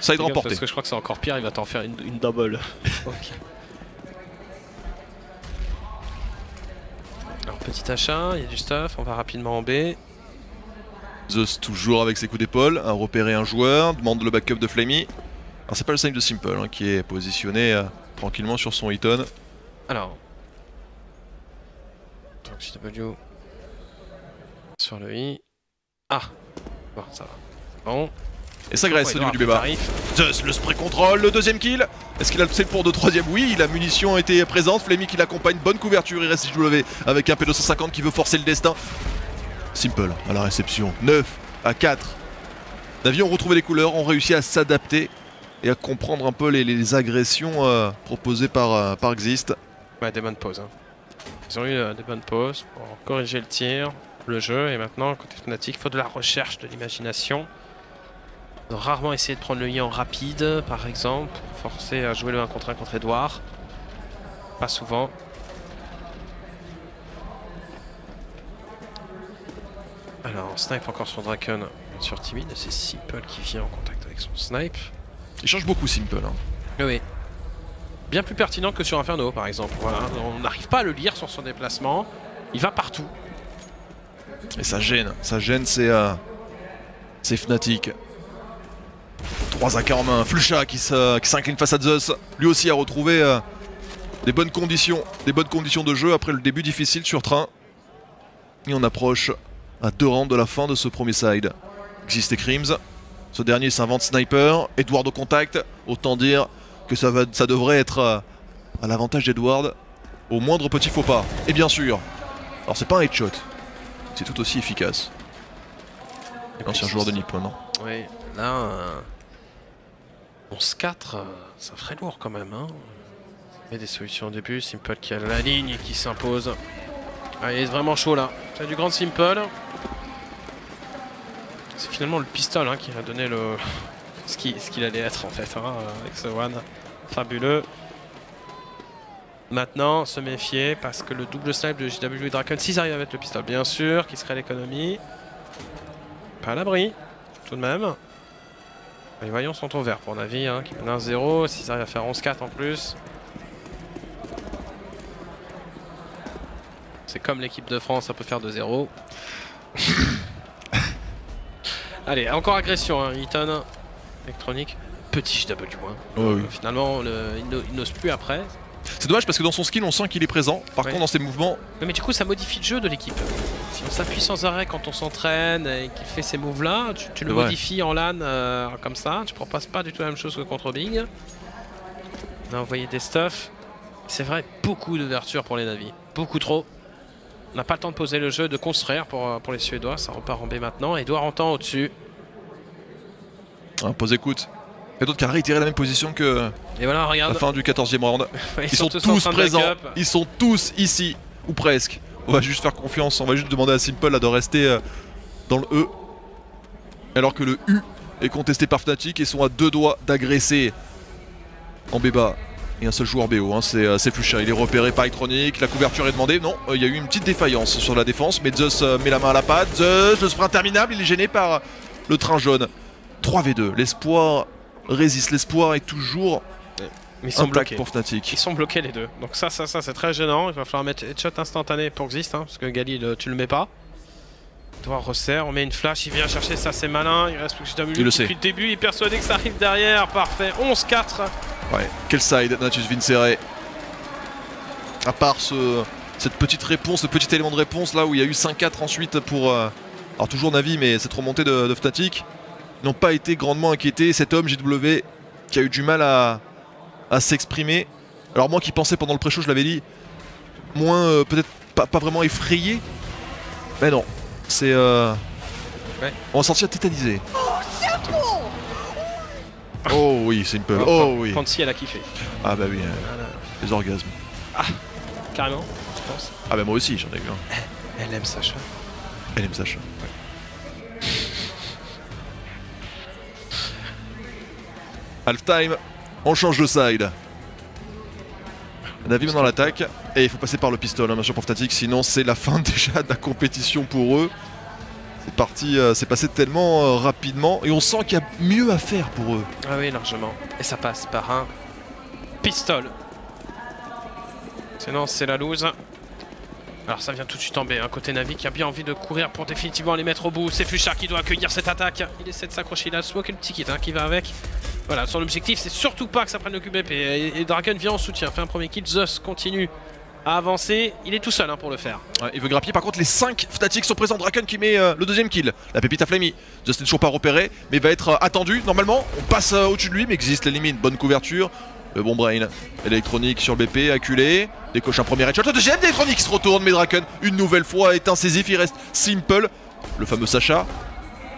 S2: Side remporté.
S1: Parce que je crois que c'est encore pire, il va t'en faire une, une double. Ok. Alors petit achat, il y a du stuff, on va rapidement en B.
S2: Zeus toujours avec ses coups d'épaule, a repéré un joueur, demande le backup de Flamey. Alors c'est pas le save de Simple hein, qui est positionné euh, tranquillement sur son Eaton.
S1: Alors. Donc JW. Sur le I. Ah Bon, ça va. Bon.
S2: Et ça graisse au niveau du
S1: tarif.
S2: Zeus, le spray control, le deuxième kill. Est-ce qu'il a le pour de troisième Oui, la munition était présente. Flemmy qui l'accompagne, bonne couverture. Il reste JW avec un P250 qui veut forcer le destin. Simple à la réception. 9 à 4. Navi ont retrouvé les couleurs, ont réussi à s'adapter et à comprendre un peu les, les agressions euh, proposées par, euh, par Xist.
S1: Ouais, des bonnes pauses. hein. Ils ont eu euh, des bonnes pauses pour corriger le tir, le jeu, et maintenant, côté Fnatic, il faut de la recherche, de l'imagination. Rarement essayé de prendre le lien en rapide, par exemple, pour forcer à jouer le 1 contre 1 contre Edouard. Pas souvent. Alors, on snipe encore sur Draken, sur Timide, c'est Simple qui vient en contact avec son snipe.
S2: Il change beaucoup Simple. Hein.
S1: Oui. Bien plus pertinent que sur Inferno, par exemple. Voilà. On n'arrive pas à le lire sur son déplacement. Il va partout.
S2: Et ça gêne, ça gêne c'est euh, Fnatic. 3 AK en main. Flusha qui s'incline face à Zeus. Lui aussi a retrouvé euh, des bonnes conditions. Des bonnes conditions de jeu après le début difficile sur train. Et on approche à deux rounds de la fin de ce premier side. Existe et Crims. Ce dernier s'invente sniper. Edward au contact. Autant dire que ça, va, ça devrait être euh, à l'avantage d'Edward au moindre petit faux pas. Et bien sûr, alors c'est pas un headshot, c'est tout aussi efficace. Ancien joueur de Nippon, non?
S1: Oui, là, euh, 11-4, euh, ça ferait lourd quand même. Hein. A des solutions au début, Simple qui a la ligne et qui s'impose. Ah, il est vraiment chaud là. C'est du grand Simple. C'est finalement le pistol hein, qui a donné le ce qu'il allait être en fait hein, avec ce one. Fabuleux. Maintenant, se méfier parce que le double snipe de JW Draken, s'ils arrivent avec le pistolet, bien sûr, qui serait l'économie. Pas à l'abri, tout de même. Les voyants sont au vert pour Navi, hein, qui mène 1-0. S'ils arrivent à faire 11-4 en plus. C'est comme l'équipe de France, ça peut faire 2-0. Allez, encore agression, hein, Eaton. Électronique. Petit JW.
S2: oui.
S1: Finalement, il n'ose plus après.
S2: C'est dommage parce que dans son skill on sent qu'il est présent, par contre dans ses mouvements...
S1: mais du coup ça modifie le jeu de l'équipe. Si on s'appuie sans arrêt quand on s'entraîne et qu'il fait ces moves là, tu, le modifies en LAN euh, comme ça, tu proposes pas du tout la même chose que contre Big. On a envoyé des stuffs. C'est vrai, beaucoup d'ouverture pour les navis, beaucoup trop. On n'a pas le temps de poser le jeu, de construire pour, euh, pour les Suédois, ça repart en B maintenant. Edouard entend au-dessus.
S2: Ah, pose écoute. Et d'autres qui a réitéré la même position que
S1: et voilà, regarde.
S2: la fin du 14e round. ils, sont, tous, présents, ils sont tous ici, ou presque. On va juste faire confiance, on va juste demander à Simple de rester euh, dans le E. Alors que le U est contesté par Fnatic et sont à deux doigts d'agresser en B-bas. Et un seul joueur BO, hein, c'est euh, Flusha, il est repéré par Electronic, la couverture est demandée, non, euh, il y a eu une petite défaillance sur la défense, mais Zeus met la main à la patte, Zeus, le sprint interminable, il est gêné par le train jaune. 3v2, l'espoir résiste. L'espoir est toujours
S1: ils sont bloqués.
S2: pour Fnatic.
S1: Ils sont bloqués les deux. Donc ça, ça, ça, c'est très gênant. Il va falloir mettre headshot instantané pour Exist, hein, parce que Galil, tu le mets pas. Doit resserre, on met une flash, il vient chercher ça, c'est malin. Il reste plus que
S2: depuis
S1: le début, il est persuadé que ça arrive derrière. Parfait, 11-4.
S2: Ouais, quel side, Natus Vincere? À part ce, cette petite réponse, ce petit élément de réponse là où il y a eu 5-4 ensuite pour. Euh, alors toujours Navi, mais cette remontée de, de Fnatic n'ont pas été grandement inquiétés. Cet homme, JW, qui a eu du mal à, s'exprimer. Alors moi qui pensais pendant le pré-show, je l'avais dit, moins euh, peut-être pas, vraiment effrayé. Mais non, c'est... Euh... On va sentir tétanisé. Oh, oh oui, c'est une peu... Oh, oui.
S1: si elle a kiffé.
S2: Ah bah oui, euh, les orgasmes.
S1: Ah, carrément, je pense.
S2: Ah bah moi aussi, j'en ai vu un.
S1: Elle aime Sacha.
S2: Elle aime Sacha. Half-time, on change de side. Navi dans l'attaque et il faut passer par le pistolet hein, sûr pour Fnatic sinon c'est la fin déjà de la compétition pour eux. C'est parti, euh, c'est passé tellement euh, rapidement et on sent qu'il y a mieux à faire pour eux.
S1: Ah oui largement. Et ça passe par un pistolet. Sinon c'est la loose. Alors ça vient tout de suite en B, un côté Navi qui a bien envie de courir pour définitivement les mettre au bout. C'est Fluchard qui doit accueillir cette attaque. Il essaie de s'accrocher, il a smoke et le petit kit hein, qui va avec. Voilà, son objectif c'est surtout pas que ça prenne le QBP. Et, Dragon vient en soutien, fait un premier kill. Zeus continue à avancer. Il est tout seul hein, pour le faire.
S2: il veut grappiller. Par contre, les 5 Fnatic sont présents. Dragon qui met euh, le deuxième kill. La pépite à Flammy. Zeus n'est toujours pas repéré, mais va être euh, attendu. Normalement, on passe euh, au-dessus de lui, mais existe les limites. Bonne couverture. Le bon brain. Électronique sur le BP, acculé. Décoche un premier headshot. Le deuxième d'électronique se retourne, mais Draken, une nouvelle fois, est incisif. Il reste Simple. Le fameux Sacha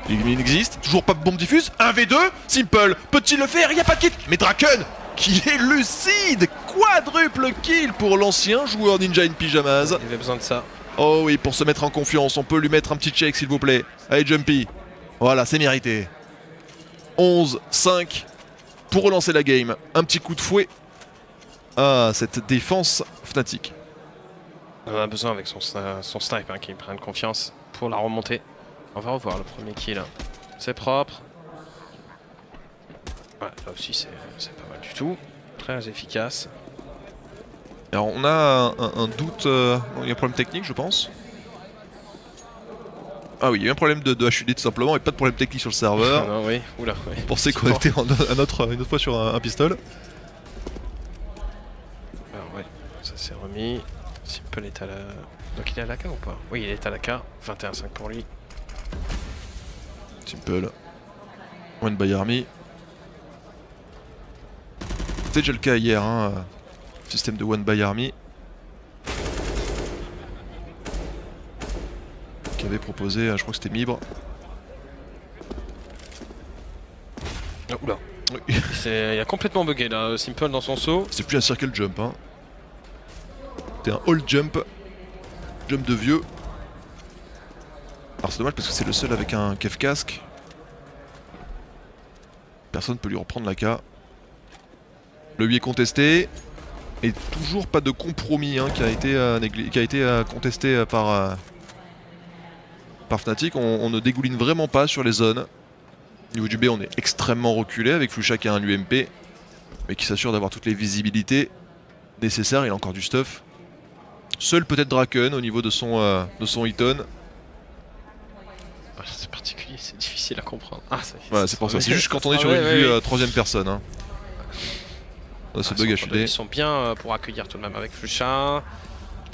S2: il existe, toujours pas de bombe diffuse. 1v2, Simple, peut-il le faire? Il n'y a pas de kit. Mais Draken, qui est lucide Quadruple kill pour l'ancien joueur Ninja in Pyjamas.
S1: Il avait besoin de ça.
S2: Oh oui, pour se mettre en confiance, on peut lui mettre un petit check s'il vous plaît. Allez, Jumpy. Voilà, c'est mérité. 11-5 pour relancer la game. Un petit coup de fouet à cette défense Fnatic.
S1: On a besoin avec son, son snipe hein, qui prenne confiance pour la remontée. On va revoir le premier kill. C'est propre. Ouais, là aussi c'est pas mal du tout. Très efficace.
S2: Alors on a un doute, euh, il y a un problème technique je pense. Ah oui, il y a eu un problème de, de HUD tout simplement et pas de problème technique sur le
S1: Ah
S2: serveur.
S1: non, oui, oula, oui.
S2: On pensait qu'on était en- un autre, une autre fois sur un, un pistol.
S1: Alors ouais, ça s'est remis. Simple est à la... Donc il est à la K ou pas? Oui, il est à la K. 21-5 pour lui.
S2: Simple. One by Army. C'était déjà le cas hier, hein. euh, Système de One by Army. Qui avait proposé, euh, je crois que c'était Mibre.
S1: Oh, oula.
S2: Oui.
S1: C'est- Il a complètement bugué là, Simple dans son saut.
S2: C'est plus un circle jump, hein. C'était un all jump. Jump de vieux. Alors c'est dommage parce que c'est le seul avec un kef casque. Personne peut lui reprendre la K. Le 8 est contesté. Et toujours pas de compromis hein, qui a été, euh, qui a été euh, contesté euh, par, euh, par Fnatic. On, on ne dégouline vraiment pas sur les zones. Au niveau du B, on est extrêmement reculé avec Flusha qui a un UMP mais qui s'assure d'avoir toutes les visibilités nécessaires. Il a encore du stuff. Seul peut-être Draken au niveau de son, euh, de son Eton.
S1: Ah, C'est particulier, c'est difficile à comprendre. Ah,
S2: Voilà, c'est pour ça. C'est juste quand on est
S1: Ah
S2: sur une vue euh, troisième personne. Hein. Ah, ce
S1: Ah,
S2: bug
S1: ils
S2: à
S1: sont-
S2: HUD.
S1: Ils sont bien euh, pour accueillir tout de même avec Flusha.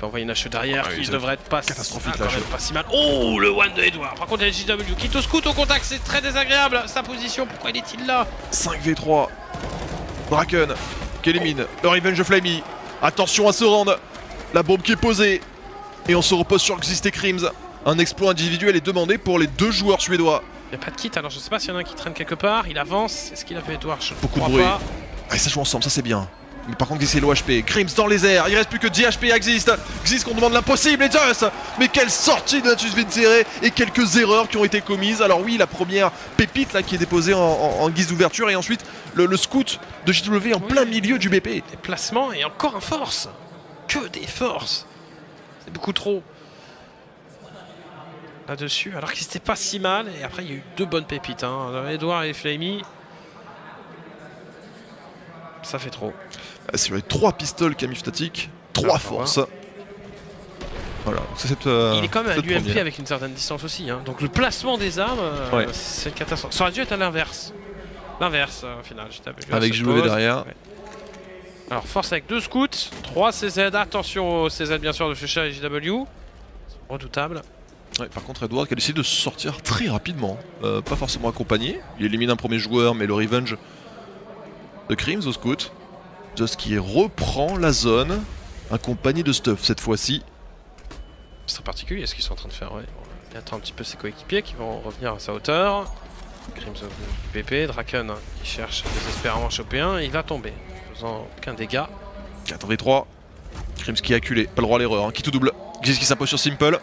S1: Peut envoyer une hache derrière
S2: Ah
S1: qui devrait être pas,
S2: catastrophique,
S1: pas si mal. Oh le one de Edouard. Par contre il y a JW qui te scout au contact, c'est très désagréable. Sa position, pourquoi il est-il là
S2: 5v3. Draken qui élimine le Revenge Flamey. Attention à ce round. La bombe qui est posée. Et on se repose sur Xist et Crims. Un exploit individuel est demandé pour les deux joueurs suédois.
S1: Il n'y a pas de kit, alors je sais pas s'il y en a un qui traîne quelque part. Il avance. Est-ce qu'il a fait Edouard? Je
S2: Beaucoup de bruit.
S1: pas.
S2: Ah, ça joue ensemble, ça c'est bien. Mais par contre, c'est low HP. Crims dans les airs. Il reste plus que 10 HP à Xist. Xist qu'on demande l'impossible. Et Zeus Mais quelle sortie de Natus Vincere et quelques erreurs qui ont été commises. Alors, oui, la première pépite là qui est déposée en, en- en guise d'ouverture. Et ensuite, le, le scout de JW en
S1: Oui.
S2: plein milieu du BP.
S1: Des placements et encore un force. Que des forces. C'est beaucoup trop. Là-dessus, alors qu'il c'était pas si mal. Et après, il y a eu deux bonnes pépites. Hein. Edouard et Flamey. Ça fait trop.
S2: Ah, Sur les 3 pistoles mis Fnatic, 3
S1: Ah,
S2: forces. Voilà, donc c'est cette. euh,
S1: il est quand même à l'UMP
S2: première.
S1: avec une certaine distance aussi. hein. Donc le placement des armes, euh,
S2: Ouais.
S1: c'est une catastrophe. Ça aurait dû être à l'inverse. L'inverse, euh, au final.
S2: Avec
S1: pose.
S2: derrière.
S1: Ouais. Alors force avec deux scouts, 3 CZ. Attention aux CZ bien sûr de Fuchsia et JW. Redoutable.
S2: Ouais, par contre, Edward qui a décidé de sortir très rapidement. Euh, pas forcément accompagné. Il élimine un premier joueur, mais le revenge de Crims au scout. Just qui reprend la zone, accompagné de stuff cette fois-ci.
S1: C'est très particulier ce qu'ils sont en train de faire. Ouais. Il attend un petit peu ses coéquipiers qui vont revenir à sa hauteur. Crimson PP, Draken qui cherche désespérément à choper un. Il va tomber, faisant aucun dégât.
S2: 4v3. Crims qui est acculé, pas le droit à l'erreur, hein, qui tout double. Giz qui s'impose sur Simple?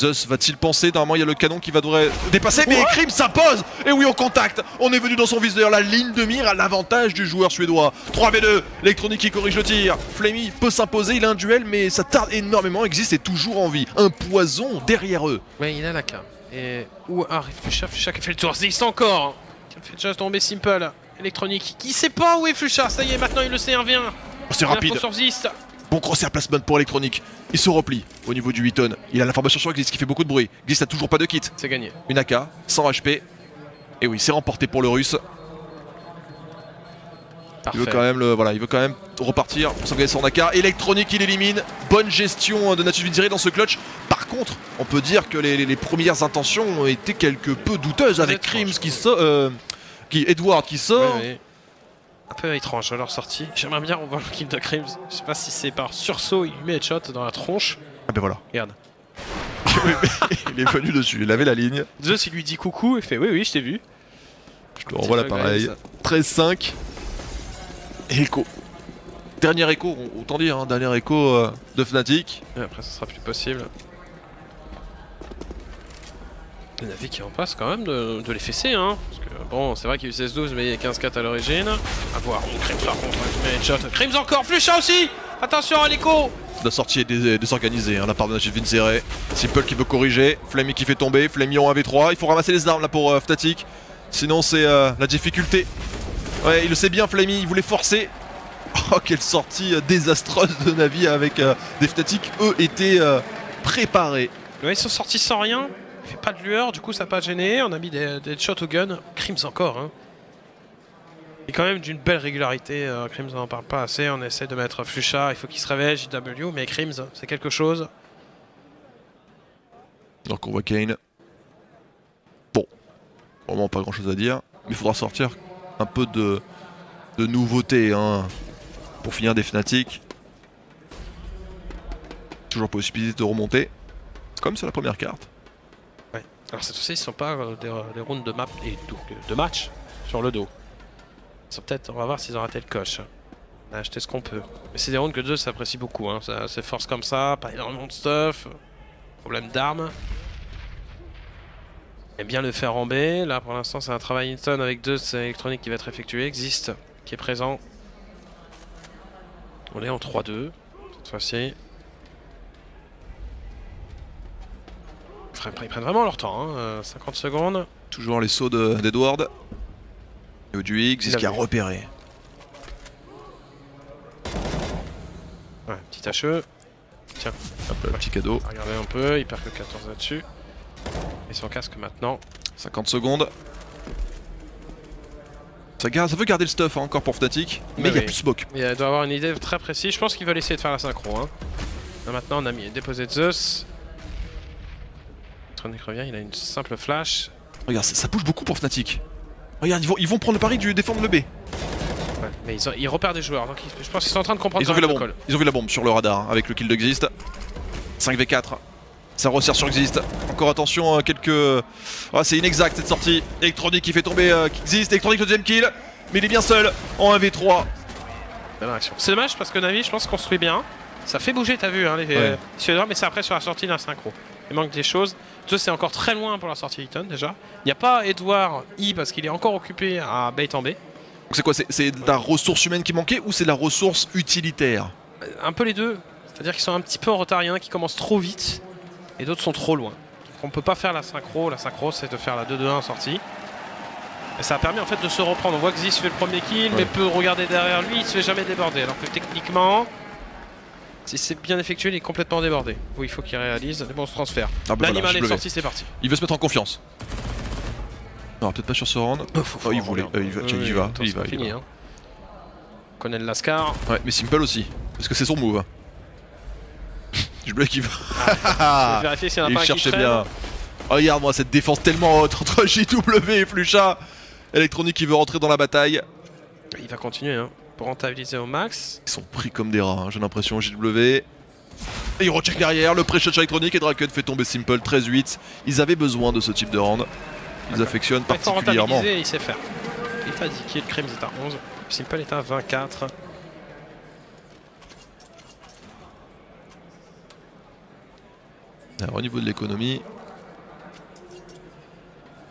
S2: Zeus va-t-il penser Normalement, il y a le canon qui va devrait dépasser, mais Crims s'impose Et oui, au contact On est venu dans son viseur, la ligne de mire à l'avantage du joueur suédois. 3v2, l'électronique qui corrige le tir. Flamey peut s'imposer, il a un duel, mais ça tarde énormément. Existe est toujours en vie. Un poison derrière eux.
S1: Ouais, il a la K. Et où arrive Flusha Flusha qui fait le tour. Zist encore Qui a fait déjà tomber Simple. Électronique qui sait pas où est Flusha. Ça y est, maintenant il le sait, 1v1.
S2: C'est rapide. Bon crosshair placement pour électronique. Il se replie au niveau du 8 tonnes. Il a l'information sur Glis qui fait beaucoup de bruit. Glis n'a toujours pas de kit.
S1: C'est gagné.
S2: Une AK, 100 HP. Et oui, c'est remporté pour le russe. Il veut quand même le, voilà, il veut quand même repartir pour sauvegarder son AK. Électronique, il élimine. Bonne gestion de Natus Vincere dans ce clutch. Par contre, on peut dire que les, les- les premières intentions ont été quelque peu douteuses avec Crims qui sort, euh, qui Edward qui sort.
S1: Un peu étrange à leur sortie. J'aimerais bien revoir le kill de Crims. Je sais pas si c'est par sursaut, il lui met headshot dans la tronche.
S2: Ah ben voilà,
S1: Regarde.
S2: il est venu dessus. Il avait la ligne.
S1: Zeus il lui dit coucou, il fait oui oui je t'ai vu.
S2: Je te renvoie l'appareil. 13-5. Echo. Dernier écho, autant dire, hein, dernier écho euh, de Fnatic.
S1: Et après ça sera plus possible. Le Navi qui en passe quand même de, de les fesser hein. Parce que bon c'est vrai qu'il y a eu 16-12 mais il y a 15-4 à l'origine. A voir. Crims par contre, headshot. Crims encore, Flusha aussi Attention, Alico
S2: La sortie est dés- désorganisée, hein, la part de Najid Vincere. Simple qui veut corriger, Flammy qui fait tomber, Flammy en 1v3. Il faut ramasser les armes là pour euh, Fnatic. Sinon c'est euh, la difficulté. Ouais, il le sait bien Flammy, il voulait forcer. Oh, quelle sortie euh, désastreuse de Navi avec euh, des Fnatic, eux, étaient euh, préparés.
S1: Ouais, ils sont sortis sans rien. Fait pas de lueur, du coup ça n'a pas gêné. On a mis des, des shots gun. Crims encore. Hein. Et quand même d'une belle régularité. Euh, Crims on en parle pas assez. On essaie de mettre Flucha. Il faut qu'il se réveille. JW. Mais Crims, c'est quelque chose.
S2: Donc on voit Kane. Bon, vraiment pas grand chose à dire. Mais il faudra sortir un peu de, de nouveauté hein, pour finir des Fnatic. Toujours possibilité de remonter. Comme sur la première carte.
S1: Alors cette fois-ci, ils sont pas euh, des, euh, des rounds de map et euh, de match sur le dos. Ils sont peut-être, on va voir s'ils ont raté le coche. On a acheté ce qu'on peut. Mais c'est des rounds que Zeus s'apprécie beaucoup. Hein. C'est force comme ça, pas énormément de stuff. Problème d'armes. Et bien le faire en B. Là pour l'instant c'est un travail Hinton avec deux électroniques qui va être effectué. Existe, qui est présent. On est en 3-2 cette fois-ci. Ils prennent vraiment leur temps, hein. euh, 50 secondes.
S2: Toujours les sauts de- d'Edward. Et au du X, c'est ce qui a repéré.
S1: Ouais, petit HE.
S2: Hop, là, petit cadeau.
S1: Regardez un peu, il perd que 14 là-dessus. Et son casque maintenant.
S2: 50 secondes. Ça, garde- ça veut garder le stuff hein, encore pour Fnatic. Mais il y a plus smoke.
S1: Il doit avoir une idée très précise. Je pense qu'ils veulent essayer de faire la synchro. Hein. Là, maintenant, on a mis déposé de Zeus. Revient, il a une simple flash.
S2: Regarde, ça, ça bouge beaucoup pour Fnatic. Regarde, ils vont, ils vont prendre le pari du défendre le B.
S1: Ouais, mais ils, ont- ils repèrent des joueurs. Donc ils- je pense qu'ils sont en train de comprendre
S2: Ils ont vu la bombe.
S1: call.
S2: Ils ont vu la bombe sur le radar hein, avec le kill de Xist. 5v4. Ça resserre sur Xist. Encore attention, euh, quelques. Ah, c'est inexact cette sortie. Electronic qui fait tomber euh, Xist. Electronic le deuxième kill. Mais il est bien seul en 1v3.
S1: Belle réaction. C'est dommage parce que Navi, je pense, construit bien. Ça fait bouger, t'as vu, hein, les
S2: Ouais.
S1: Suédois, mais c'est après sur la sortie d'un synchro. Il manque des choses. C'est encore très loin pour la sortie Eaton déjà. Il n'y a pas Edouard I parce qu'il est encore occupé à bait en B.
S2: Donc c'est quoi C'est- de la ressource humaine qui manquait ou c'est de la ressource utilitaire
S1: Euh, Un peu les deux. C'est-à-dire qu'ils sont un petit peu en retard. Il y en a qui commencent trop vite et d'autres sont trop loin. Donc on peut pas faire la synchro. La synchro, c'est de faire la 2-2-1 en sortie. Et ça a permis en fait de se reprendre. On voit que Ziz fait le premier kill, mais peut regarder derrière lui, il se fait jamais déborder. Alors que techniquement, si c'est bien effectué, il est complètement débordé. Oui, il faut qu'il réalise bons transferts.
S2: Ah bah
S1: L'animal
S2: voilà,
S1: est sorti, c'est parti.
S2: Il veut se mettre en confiance. Non, peut-être pas sur ce round. Oh, il voulait. euh, il va, tiens, il va.
S1: Attends,
S2: Il va, il
S1: fini,
S2: va.
S1: hein. On connaît le Lascar.
S2: Ouais, mais Simple aussi. Parce que c'est son move. Je bloque qui va.
S1: Je vais vérifier s'il y en a pas un
S2: cherchait bien. Oh, Regarde-moi cette défense tellement haute entre JW et Flucha. Électronique qui veut rentrer dans la bataille.
S1: Il va continuer hein, pour rentabiliser au max.
S2: Ils sont pris comme des rats, hein, j'ai l'impression, JW. Et il recheck derrière, le pré-shot électronique et Draken fait tomber Simple 13-8. Ils avaient besoin de ce type de round. Ils affectionnent
S1: faut
S2: particulièrement.
S1: il sait faire. Il est pas 10 kills, Crims est à 11. Simple est à 24.
S2: Alors, au niveau de l'économie,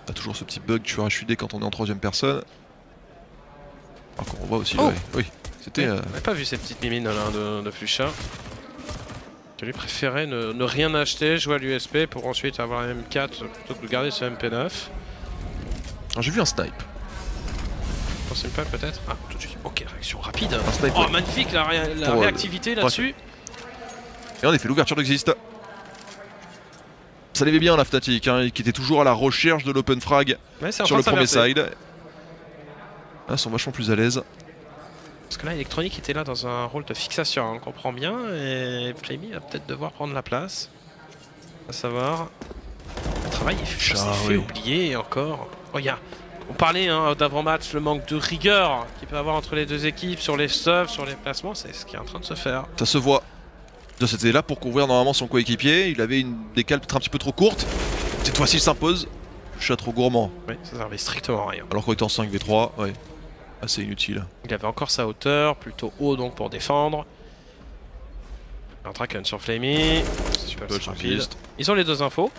S2: on a toujours ce petit bug tueur HUD quand on est en troisième personne. Alors qu'on voit aussi,
S1: Oh
S2: ouais, oui, c'était... euh,
S1: On n'a pas vu ces petites mimines là de, de Flucha. Je lui préférais ne, ne rien acheter, jouer à l'USP pour ensuite avoir un M4 plutôt que de garder ce MP9.
S2: alors, J'ai vu un snipe.
S1: Simple peut-être? Ah, tout de suite. Ok, réaction rapide.
S2: Un snipe,
S1: Oh,
S2: ouais.
S1: magnifique la, ré- la
S2: Pour, euh,
S1: réactivité là-dessus.
S2: Et en effet, l'ouverture d'Exist. Ça l'avait bien la Fnatic, hein, qui était toujours à la recherche de l'open frag
S1: Ouais,
S2: sur le premier side. Là, ils sont vachement plus à l'aise.
S1: Parce que là, Electronic était là dans un rôle de fixation, hein, on comprend bien, et Flamey va peut-être devoir prendre la place. À savoir. Le travail est fait,
S2: Ah,
S1: s'est fait
S2: oui.
S1: oublier et encore. Oh, a- On parlait hein, d'avant-match, le manque de rigueur qu'il peut y avoir entre les deux équipes sur les stuffs, sur les placements, c'est ce qui est en train de se faire.
S2: Ça se voit. C'était là pour couvrir normalement son coéquipier. Il avait une décale peut-être un petit peu trop courte. Cette fois-ci, il s'impose. Chat trop gourmand.
S1: Oui, ça servait strictement à rien.
S2: Alors qu'on était en 5v3, ouais. Assez inutile.
S1: Il avait encore sa hauteur, plutôt haut donc pour défendre. Un Draken sur Flamey. Super rapide. Ils ont les deux infos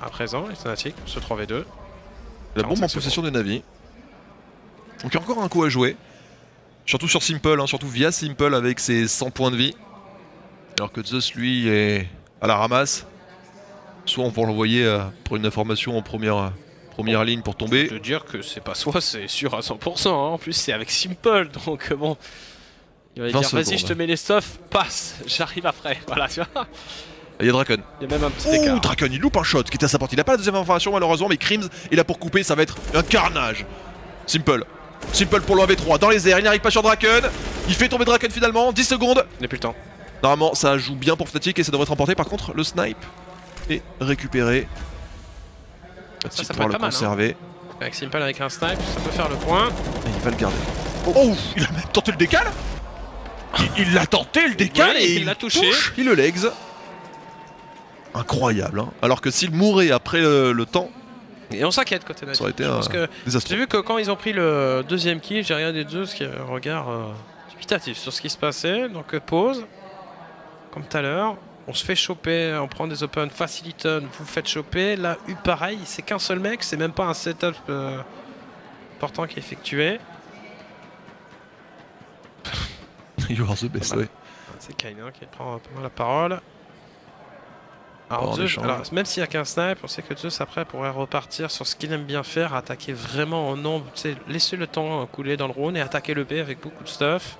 S1: à présent, les Fanatics, ce 3v2.
S2: La bombe
S1: 45
S2: en possession des Navi. Donc il y a encore un coup à jouer. Surtout sur Simple, hein, surtout via Simple avec ses 100 points de vie. Alors que Zeus, lui, est à la ramasse. Soit on va l'envoyer euh, pour une information en première, euh, première ligne pour tomber.
S1: Je veux dire que c'est pas soi, c'est sûr à 100%. hein. En plus, c'est avec Simple, donc euh, bon. Il va
S2: 20
S1: dire vas-y, je te mets les stuffs, passe, j'arrive après. Voilà, tu vois.
S2: Il y a Draken.
S1: Il y a même un petit
S2: Ouh,
S1: écart.
S2: Draken, il loupe un shot qui était à sa portée. Il n'a pas la deuxième information malheureusement, mais Crims est là pour couper. Ça va être un carnage. Simple. Simple pour le 1v3 dans les airs. Il n'arrive pas sur Draken. Il fait tomber Draken finalement. 10 secondes.
S1: Il n'a plus le temps.
S2: Normalement, ça joue bien pour Fnatic et ça devrait être remporté. Par contre, le snipe est récupéré. Fnatic
S1: ça peut
S2: pourra
S1: être
S2: le
S1: hein.
S2: conserver.
S1: Avec Simple avec un snipe, ça peut faire le point.
S2: Et il va le garder. Oh, il a même tenté le décal Il- l'a tenté le décal et
S1: il l'a touché.
S2: touche, il le legs. Incroyable, hein. Alors que s'il mourait après le, le temps,
S1: Et on s'inquiète côté Navi.
S2: ça aurait été
S1: Je
S2: un
S1: pense que
S2: désastre.
S1: j'ai vu que quand ils ont pris le deuxième kill, j'ai regardé deux, ce qui avait un regard euh, dubitatif sur ce qui se passait. Donc pause, comme tout à l'heure. On se fait choper, on prend des open, faciliton, vous faites choper. Là, U pareil, c'est qu'un seul mec, c'est même pas un setup euh, important qui est effectué.
S2: You are the best, ouais.
S1: C'est Kaina qui prend pas mal la parole. Alors, Zeus,
S2: méchant.
S1: alors, même s'il n'y a qu'un snipe, on sait que Zeus après pourrait repartir sur ce qu'il aime bien faire, attaquer vraiment en nombre, laisser le temps couler dans le round et attaquer le B avec beaucoup de stuff.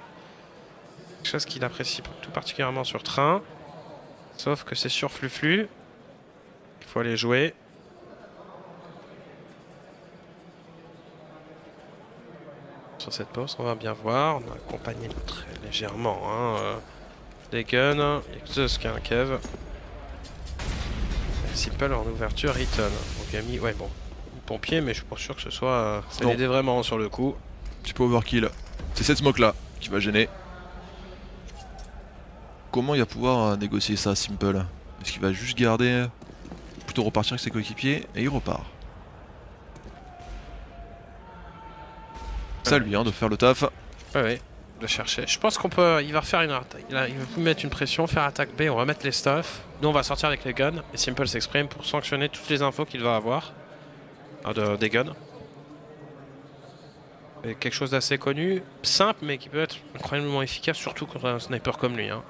S1: Quelque chose qu'il apprécie tout particulièrement sur train. Sauf que c'est sur flux-flux. Il faut aller jouer. Sur cette pause, on va bien voir. On a accompagné très légèrement. Hein, euh, des guns. Il y a que Zeus qui a un en ouverture, Riton. Donc il a mis, ouais bon, pompier, mais je suis pas sûr que ce soit. euh, ça l'aidait vraiment sur le coup.
S2: Petit peu overkill. C'est cette smoke là qui va gêner. Comment il va pouvoir euh, négocier ça, Simple Est-ce qu'il va juste garder, plutôt repartir avec ses coéquipiers et il repart Ça lui hein, de faire le taf.
S1: Ouais, ouais, de chercher. Je pense qu'on peut. Il va refaire une attaque. Il, va mettre une pression, faire attaque B, on va mettre les stuff. Nous, on va sortir avec les guns. Et Simple s'exprime pour sanctionner toutes les infos qu'il va avoir. Ah, de- des guns. Quelque chose d'assez connu, simple, mais qui peut être incroyablement efficace, surtout contre un sniper comme lui. hein.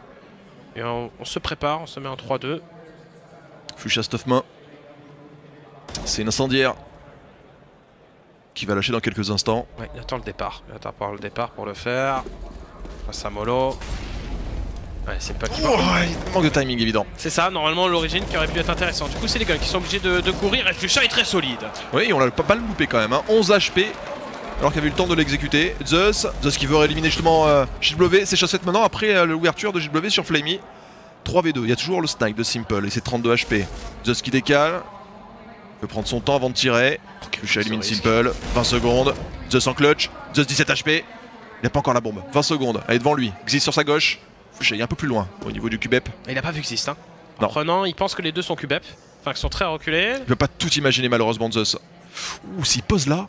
S1: Et on, on se prépare, on se met en 3-2.
S2: Fuchsia stuff main. C'est une incendiaire qui va lâcher dans quelques instants.
S1: Ouais, il attend le départ. Il attend par le départ pour le faire. Face à Molo. Ouais, c'est pas qui.
S2: Oh, manque de timing évident.
S1: C'est ça, normalement l'origine qui aurait pu être intéressant. Du coup, c'est les guns qui sont obligés de, de courir et Fuchsia est très solide.
S2: Oui, on l'a pas mal loupé quand même. hein. 11 HP. Alors qu'il y avait eu le temps de l'exécuter. Zeus, Zeus qui veut éliminer justement euh, JW. C'est chassette maintenant après euh, l'ouverture de JW sur Flamey. 3v2. Il y a toujours le snipe de Simple et c'est 32 HP. Zeus qui décale. Il peut prendre son temps avant de tirer. Fuchsia élimine. Simple. 20 secondes. Zeus en clutch. Zeus 17 HP. Il n'a pas encore la bombe. 20 secondes. Elle est devant lui. Xyz sur sa gauche. Fuchsia est un peu plus loin au niveau du cubep.
S1: Il a pas vu Xist, hein. En
S2: Non.
S1: prenant, il pense que les deux sont QBEP. Enfin, qu'ils sont très reculés.
S2: Il peut pas tout imaginer malheureusement Zeus. Ouh, s'il pose là.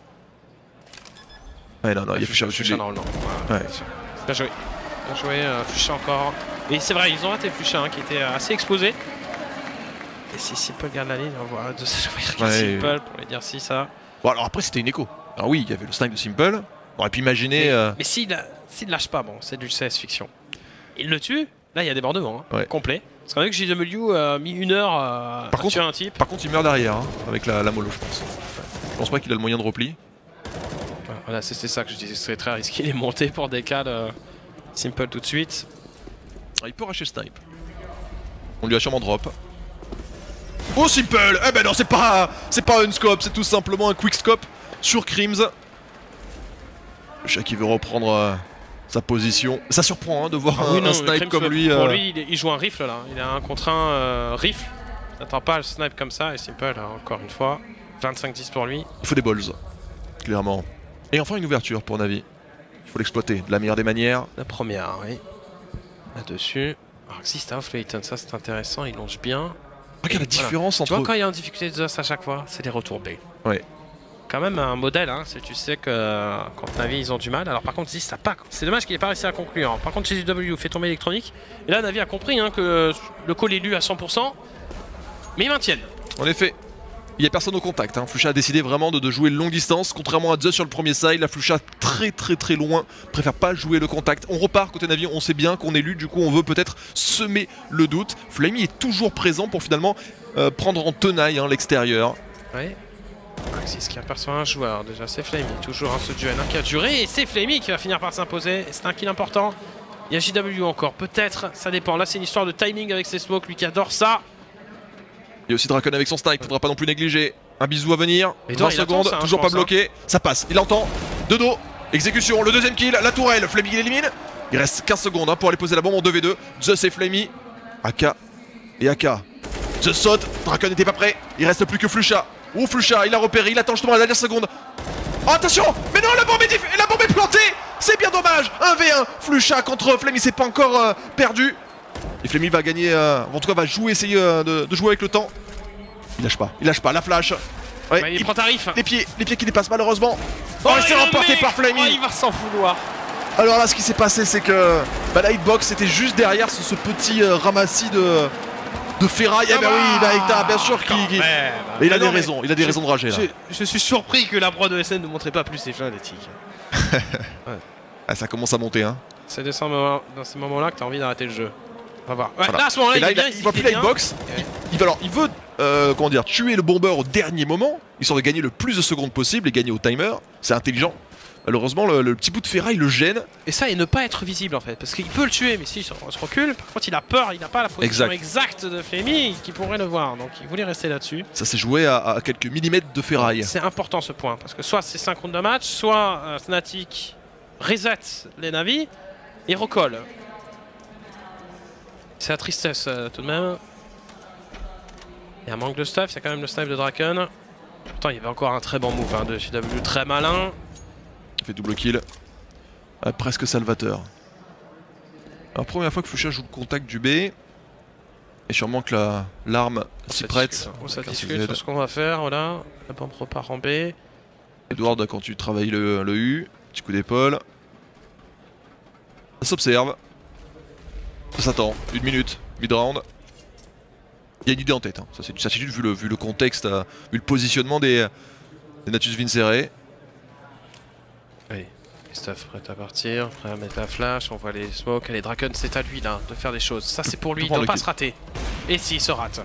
S2: Ouais, non, non, il y a Fuchsia au-dessus de lui.
S1: normalement.
S2: Ouais.
S1: Bien joué. Bien joué, euh, Fuchsia encore. Et c'est vrai, ils ont raté Fuchsia hein, qui était euh, assez exposé. Et si Simple garde la ligne, on va voir de
S2: Ouais.
S1: Simple pour lui dire si ça.
S2: Bon, alors après, c'était une écho. Alors oui, il y avait le snipe de Simple. On aurait pu imaginer.
S1: Mais,
S2: euh,
S1: mais s'il s'il lâche pas, bon, c'est du CS fiction. Il le tue, là il y a débordement, hein,
S2: Ouais.
S1: complet. Parce qu'on a vu que JW a mis une heure euh,
S2: Par
S1: à
S2: contre-
S1: tuer un type.
S2: Par contre, il meurt derrière, hein, avec la, la mollo, je pense. Je pense pas qu'il a le moyen de repli.
S1: Voilà, c'est c'est ça que je disais, ce serait très risqué. Il est monté pour décal euh, Simple tout de suite.
S2: Ah, il peut arracher le snipe. On lui a sûrement drop. Oh, Simple Eh ben non, c'est pas, c'est pas un scope, c'est tout simplement un quick scope sur Crims. Le qui veut reprendre euh, sa position. Ça surprend hein, de voir
S1: Ah
S2: un,
S1: oui,
S2: un snipe comme
S1: pour
S2: lui. euh,
S1: lui, il, joue un rifle là. Il a un contre un euh, rifle. N'attend pas le snipe comme ça. Et Simple, là, encore une fois, 25-10 pour lui.
S2: Il faut des balls, clairement. Et enfin, une ouverture pour Navi. Il faut l'exploiter de la meilleure des manières.
S1: La première, oui. Là-dessus. Alors, existe off Layton, ça c'est intéressant. Il longe bien.
S2: Regarde la
S1: Voilà.
S2: différence
S1: Tu
S2: entre.
S1: vois, quand il y a une difficulté de Zeus à chaque fois, c'est les retours B.
S2: Ouais.
S1: Quand même un modèle, hein, si tu sais que euh, quand Navi ils ont du mal. Alors par contre, Ziz, ça pas. C'est dommage qu'il ait pas réussi à conclure. hein. Par contre, chez W fait tomber électronique. Et là, Navi a compris hein, que le call est lu à 100%. Mais ils maintiennent.
S2: En effet, Il n'y a personne au contact. Hein. Flusha a décidé vraiment de, de jouer longue distance. Contrairement à Zeus sur le premier side, la Flusha très très très loin préfère pas jouer le contact. On repart côté Navi, on sait bien qu'on est lu, du coup on veut peut-être semer le doute. Flamey est toujours présent pour finalement euh, prendre en tenaille hein, l'extérieur.
S1: Ouais. Axis qui aperçoit un joueur, déjà c'est Flamey, toujours un ce duel hein, qui a duré et c'est Flamey qui va finir par s'imposer. C'est un kill important. Il y a JW encore, peut-être, ça dépend. Là c'est une histoire de timing avec ses smokes, lui qui adore ça.
S2: Il y a aussi Dracon avec son snipe, faudra pas non plus négliger. Un bisou à venir,
S1: Edouard,
S2: 20
S1: il attend
S2: secondes,
S1: ça, hein,
S2: toujours pas
S1: pense,
S2: bloqué. Ça passe, il entend. De dos, exécution, le deuxième kill, la tourelle, Flamey il élimine. Il reste 15 secondes hein, pour aller poser la bombe en 2v2. Zeus et Flamey. AK et AK. Zeus saute, Dracon n'était pas prêt. Il reste plus que Flusha. Ouh Flusha, il a repéré, il attend justement la dernière seconde. Oh, attention Mais non, la bombe est, la bombe est plantée C'est bien dommage 1v1, Flusha contre Flamey, c'est pas encore euh, perdu. Et Flamey va gagner, euh, en tout cas va jouer, essayer euh, de, de jouer avec le temps. Il lâche pas, il lâche pas, la flash. Ouais,
S1: Bah, il
S2: il-
S1: prend tarif.
S2: les pieds, les pieds qui dépassent malheureusement. Oh, c'est
S1: il le
S2: remporté par
S1: Oh,
S2: Flamey.
S1: il va s'en vouloir.
S2: Alors là, ce qui s'est passé, c'est que bah, la hitbox était juste derrière ce, ce petit euh, ramassis de, de ferraille. Eh ben oui, bah, Hector, bien sûr qu'il. Mais il a
S1: Mais
S2: des raisons, il a des raisons de rager là.
S1: Je, je suis surpris que la pro de SN ne montrait pas plus ses flingues d'éthique.
S2: Ah, ça commence à monter, hein.
S1: C'est dans ces moments-là que t'as envie d'arrêter le jeu. On va voir. Ouais,
S2: Voilà.
S1: Là, à ce moment-là,
S2: Et là,
S1: il,
S2: il, voit plus la hitbox. Il, alors, il veut, euh, comment dire, tuer le bomber au dernier moment, histoire de gagner le plus de secondes possible et gagner au timer. C'est intelligent. Malheureusement, le, le petit bout de ferraille le gêne.
S1: Et ça, et ne pas être visible en fait. Parce qu'il peut le tuer, mais s'il se se recule, par contre, il a peur, il n'a pas la position
S2: Exact.
S1: exacte de Flemmy qui pourrait le voir. Donc, il voulait rester là-dessus.
S2: Ça s'est joué à, à quelques millimètres de ferraille.
S1: C'est important ce point. Parce que soit c'est 5 rounds de match, soit euh, Fnatic reset les navis et recolle. C'est la tristesse euh, tout de même. Il y a un manque de stuff, il y a quand même le snipe de Draken. Pourtant, il y avait encore un très bon move hein, de JW, très malin.
S2: Il fait double kill. Ah, presque salvateur. Alors première fois que Flusha joue le contact du B. Et sûrement que la l'arme s'y prête.
S1: On ça discute sur ce qu'on va faire, voilà. La bombe repart en B.
S2: Edward, quand tu travailles le, le U, petit coup d'épaule. Ça s'observe. Ça s'attend. Une minute. Mid-round. Il y a une idée en tête. hein. Ça, c'est une certitude vu le, vu le contexte, euh, vu le positionnement des, des Natus Vincere.
S1: Allez, Christophe prêt à partir, prêt à mettre la flash, on voit les smokes. Allez, Draken, c'est à lui là de faire des choses. Ça, c'est pour lui, il ne doit pas se rater. Et s'il se rate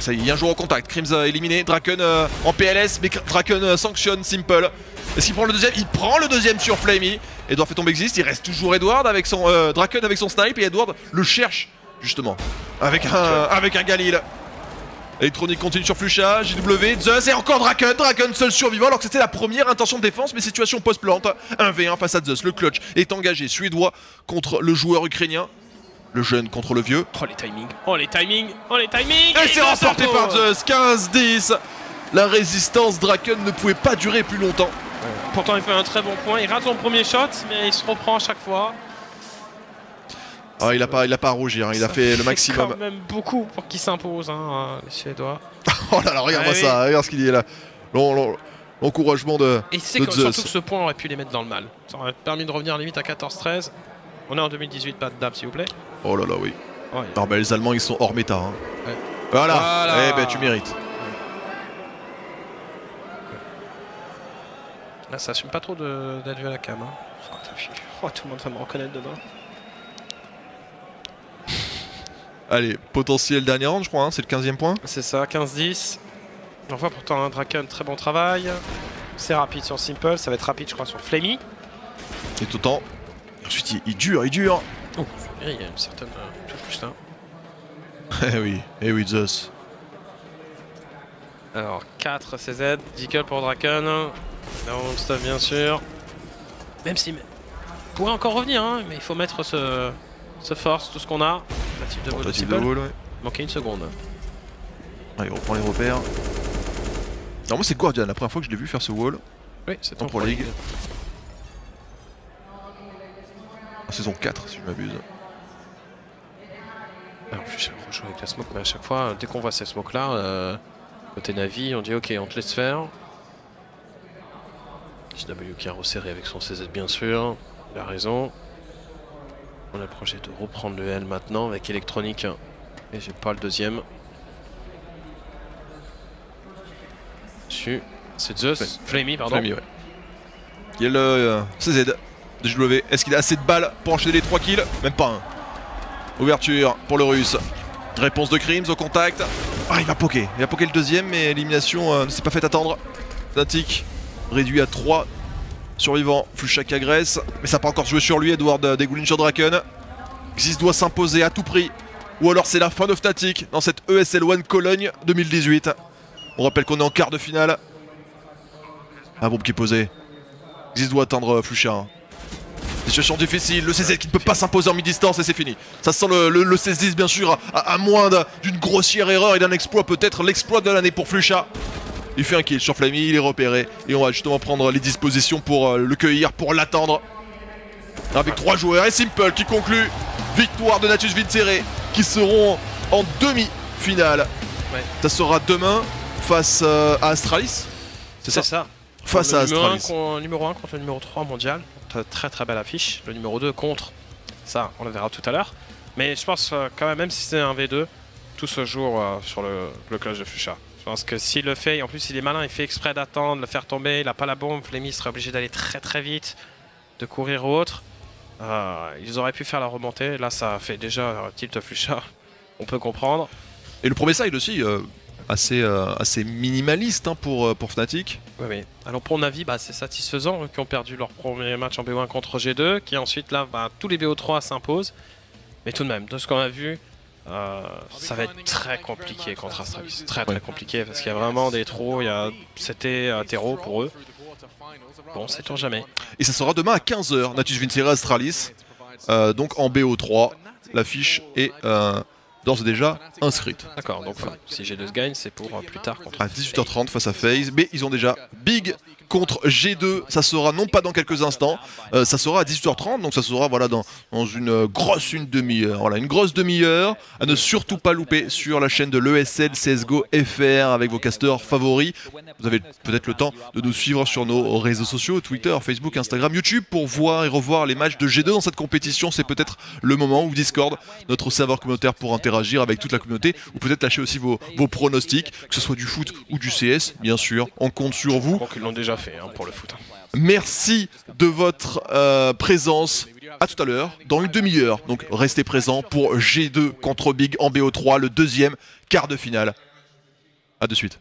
S2: Ça y est, il y a un joueur au contact. Crims éliminé. Draken euh, en PLS, mais Draken euh, sanctionne Simple. Est-ce qu'il prend le deuxième? Il prend le deuxième sur Flamey. Edward fait tomber Exist. Il reste toujours Edward avec son euh, Draken avec son snipe et Edward le cherche justement avec un avec un Galil. Electronic continue sur Flusha, JW, Zeus et encore Draken, Draken seul survivant alors que c'était la première intention de défense mais situation post-plante. 1v1 face à Zeus, le clutch est engagé suédois contre le joueur ukrainien, le jeune contre le vieux.
S1: Oh les timings Oh les timings Oh les timings
S2: Et c'est remporté par. Zeus, 15-10 La résistance Draken ne pouvait pas durer plus longtemps.
S1: Pourtant il fait un très bon point, il rate son premier shot mais il se reprend à chaque fois.
S2: Ah, il a pas, il a pas à rougir, hein, il a fait le
S1: quand
S2: maximum.
S1: même beaucoup pour qu'il s'impose, hein, les Suédois.
S2: Oh là là, regarde-moi
S1: Ah oui.
S2: ça, regarde ce qu'il y est là. L'en- l'en- L'encouragement de.
S1: Et c'est surtout que ce point aurait pu les mettre dans le mal. Ça aurait permis de revenir limite à 14-13. On est en 2018, pas de dab s'il vous plaît.
S2: Oh là là, oui.
S1: Ouais.
S2: Non, mais les Allemands ils sont hors méta. hein.
S1: Ouais.
S2: Voilà.
S1: Voilà.
S2: Eh ben, tu mérites.
S1: Là, ça assume pas trop d'être vu à la cam. hein. Oh. Oh, tout le monde va me reconnaître demain.
S2: Allez, potentiel dernier round, je crois, hein, c'est le 15ème point.
S1: C'est ça, 15-10. On voit pourtant un Draken, très bon travail. C'est rapide sur Simple, ça va être rapide, je crois, sur Flamey.
S2: Et tout temps. Ensuite, il, il dure, il dure.
S1: Oh, il y a une certaine euh, touche plus là.
S2: Eh oui, eh oui, Zeus.
S1: Alors, 4 CZ, Deagle pour Draken. Non, stuff bien sûr. Même si. Il pourrait encore revenir, hein, mais il faut mettre ce, ce force, tout ce qu'on a. La type de wall de
S2: Tentative de wall, ouais.
S1: Manquait une seconde.
S2: Ah, il reprend les repères. Non, moi c'est Guardian, la première fois que je l'ai vu faire ce wall.
S1: Oui, c'est
S2: En Pro
S1: Pro
S2: League.
S1: League.
S2: En saison 4, si je m'abuse.
S1: Alors, je rejoue avec la smoke, mais à chaque fois, dès qu'on voit ces smokes là, euh, côté Navi, on dit ok, on te laisse faire. JW qui a resserré avec son CZ bien sûr, il a raison. On a le projet de reprendre le L maintenant avec électronique. Et j'ai pas le deuxième. C'est Zeus, Flamey, pardon.
S2: Ouais. Il y a le euh, CZ DW. Est-ce qu'il a assez de balles pour enchaîner les 3 kills? Même pas un. Ouverture pour le russe. Réponse de Crims au contact. Ah, il va poker. Il va poker le deuxième, mais l'élimination euh, ne s'est pas fait attendre. Fnatic réduit à 3 survivants. Flushak agresse, mais ça n'a pas encore joué sur lui. Edward euh, dégoulin sur Draken. Xis doit s'imposer à tout prix. Ou alors c'est la fin de Fnatic dans cette ESL One Cologne 2018. On rappelle qu'on est en quart de finale. Un bombe qui est posé. Xis doit atteindre euh, Situation difficile, le CZ qui ne peut pas s'imposer en mi-distance et c'est fini. Ça sent le, le, le 16-10 bien sûr, à, à moins d'un- d'une grossière erreur et d'un exploit, peut-être l'exploit de l'année pour Flusha. Il fait un kill sur Flammy, il est repéré et on va justement prendre les dispositions pour euh, le cueillir, pour l'attendre. Avec trois joueurs et Simple qui conclut. Victoire de Natus Vincere qui seront en demi-finale.
S1: Ouais.
S2: Ça sera demain face euh, à Astralis. C'est ça,
S1: C'est ça.
S2: Face
S1: le
S2: à
S1: numéro 1,
S2: Astralis.
S1: numéro 1 contre le numéro 3 mondial. Très, très belle affiche. Le numéro 2 contre. Ça, on le verra tout à l'heure. Mais je pense euh, quand même, même si c'est un V2, tout se joue euh, sur le, le clutch de Fuchsia. Je pense que s'il le fait, en plus il est malin, il fait exprès d'attendre, le faire tomber, il a pas la bombe, Flemmy serait obligé d'aller très très vite, de courir ou autre. Euh, ils auraient pu faire la remontée, là ça fait déjà tilt Fuchsia, on peut comprendre.
S2: Et le premier side aussi, euh, assez, euh, assez minimaliste hein, pour, euh, pour Fnatic.
S1: Oui, oui. Alors pour Navi, bah, c'est satisfaisant eux qui ont perdu leur premier match en BO1 contre G2, qui ensuite là, bah, tous les BO3 s'imposent. Mais tout de même, de ce qu'on a vu, euh, ça va être très compliqué contre Astralis. Très très
S2: Ouais.
S1: compliqué parce qu'il y a vraiment des trous. Il y a... C'était euh, terreau pour eux. Bon, sait-on jamais.
S2: Et ça sera demain à 15h, Natus Vincere Astralis. Euh, donc en BO3, l'affiche est d'ores et déjà inscrite.
S1: D'accord, donc si G2 se gagne, c'est pour euh, plus tard contre.
S2: À 18h30 face à FaZe, mais ils ont déjà Big contre G2, ça sera non pas dans quelques instants, euh, ça sera à 18h30, donc ça sera voilà dans, dans une grosse une demi-heure, voilà une grosse demi-heure à ne surtout pas louper sur la chaîne de l'ESL CSGO FR avec vos casteurs favoris. Vous avez peut-être le temps de nous suivre sur nos réseaux sociaux, Twitter, Facebook, Instagram, YouTube pour voir et revoir les matchs de G2 dans cette compétition. C'est peut-être le moment où Discord, notre serveur communautaire pour interagir avec toute la communauté, ou peut-être lâcher aussi vos, vos pronostics, que ce soit du foot ou du CS, bien sûr. On compte sur vous.
S1: Hein, foot.
S2: Merci de votre euh, présence. À tout à l'heure, dans une demi-heure. Donc restez présents pour G2 contre Big en BO3, le deuxième quart de finale. A de suite.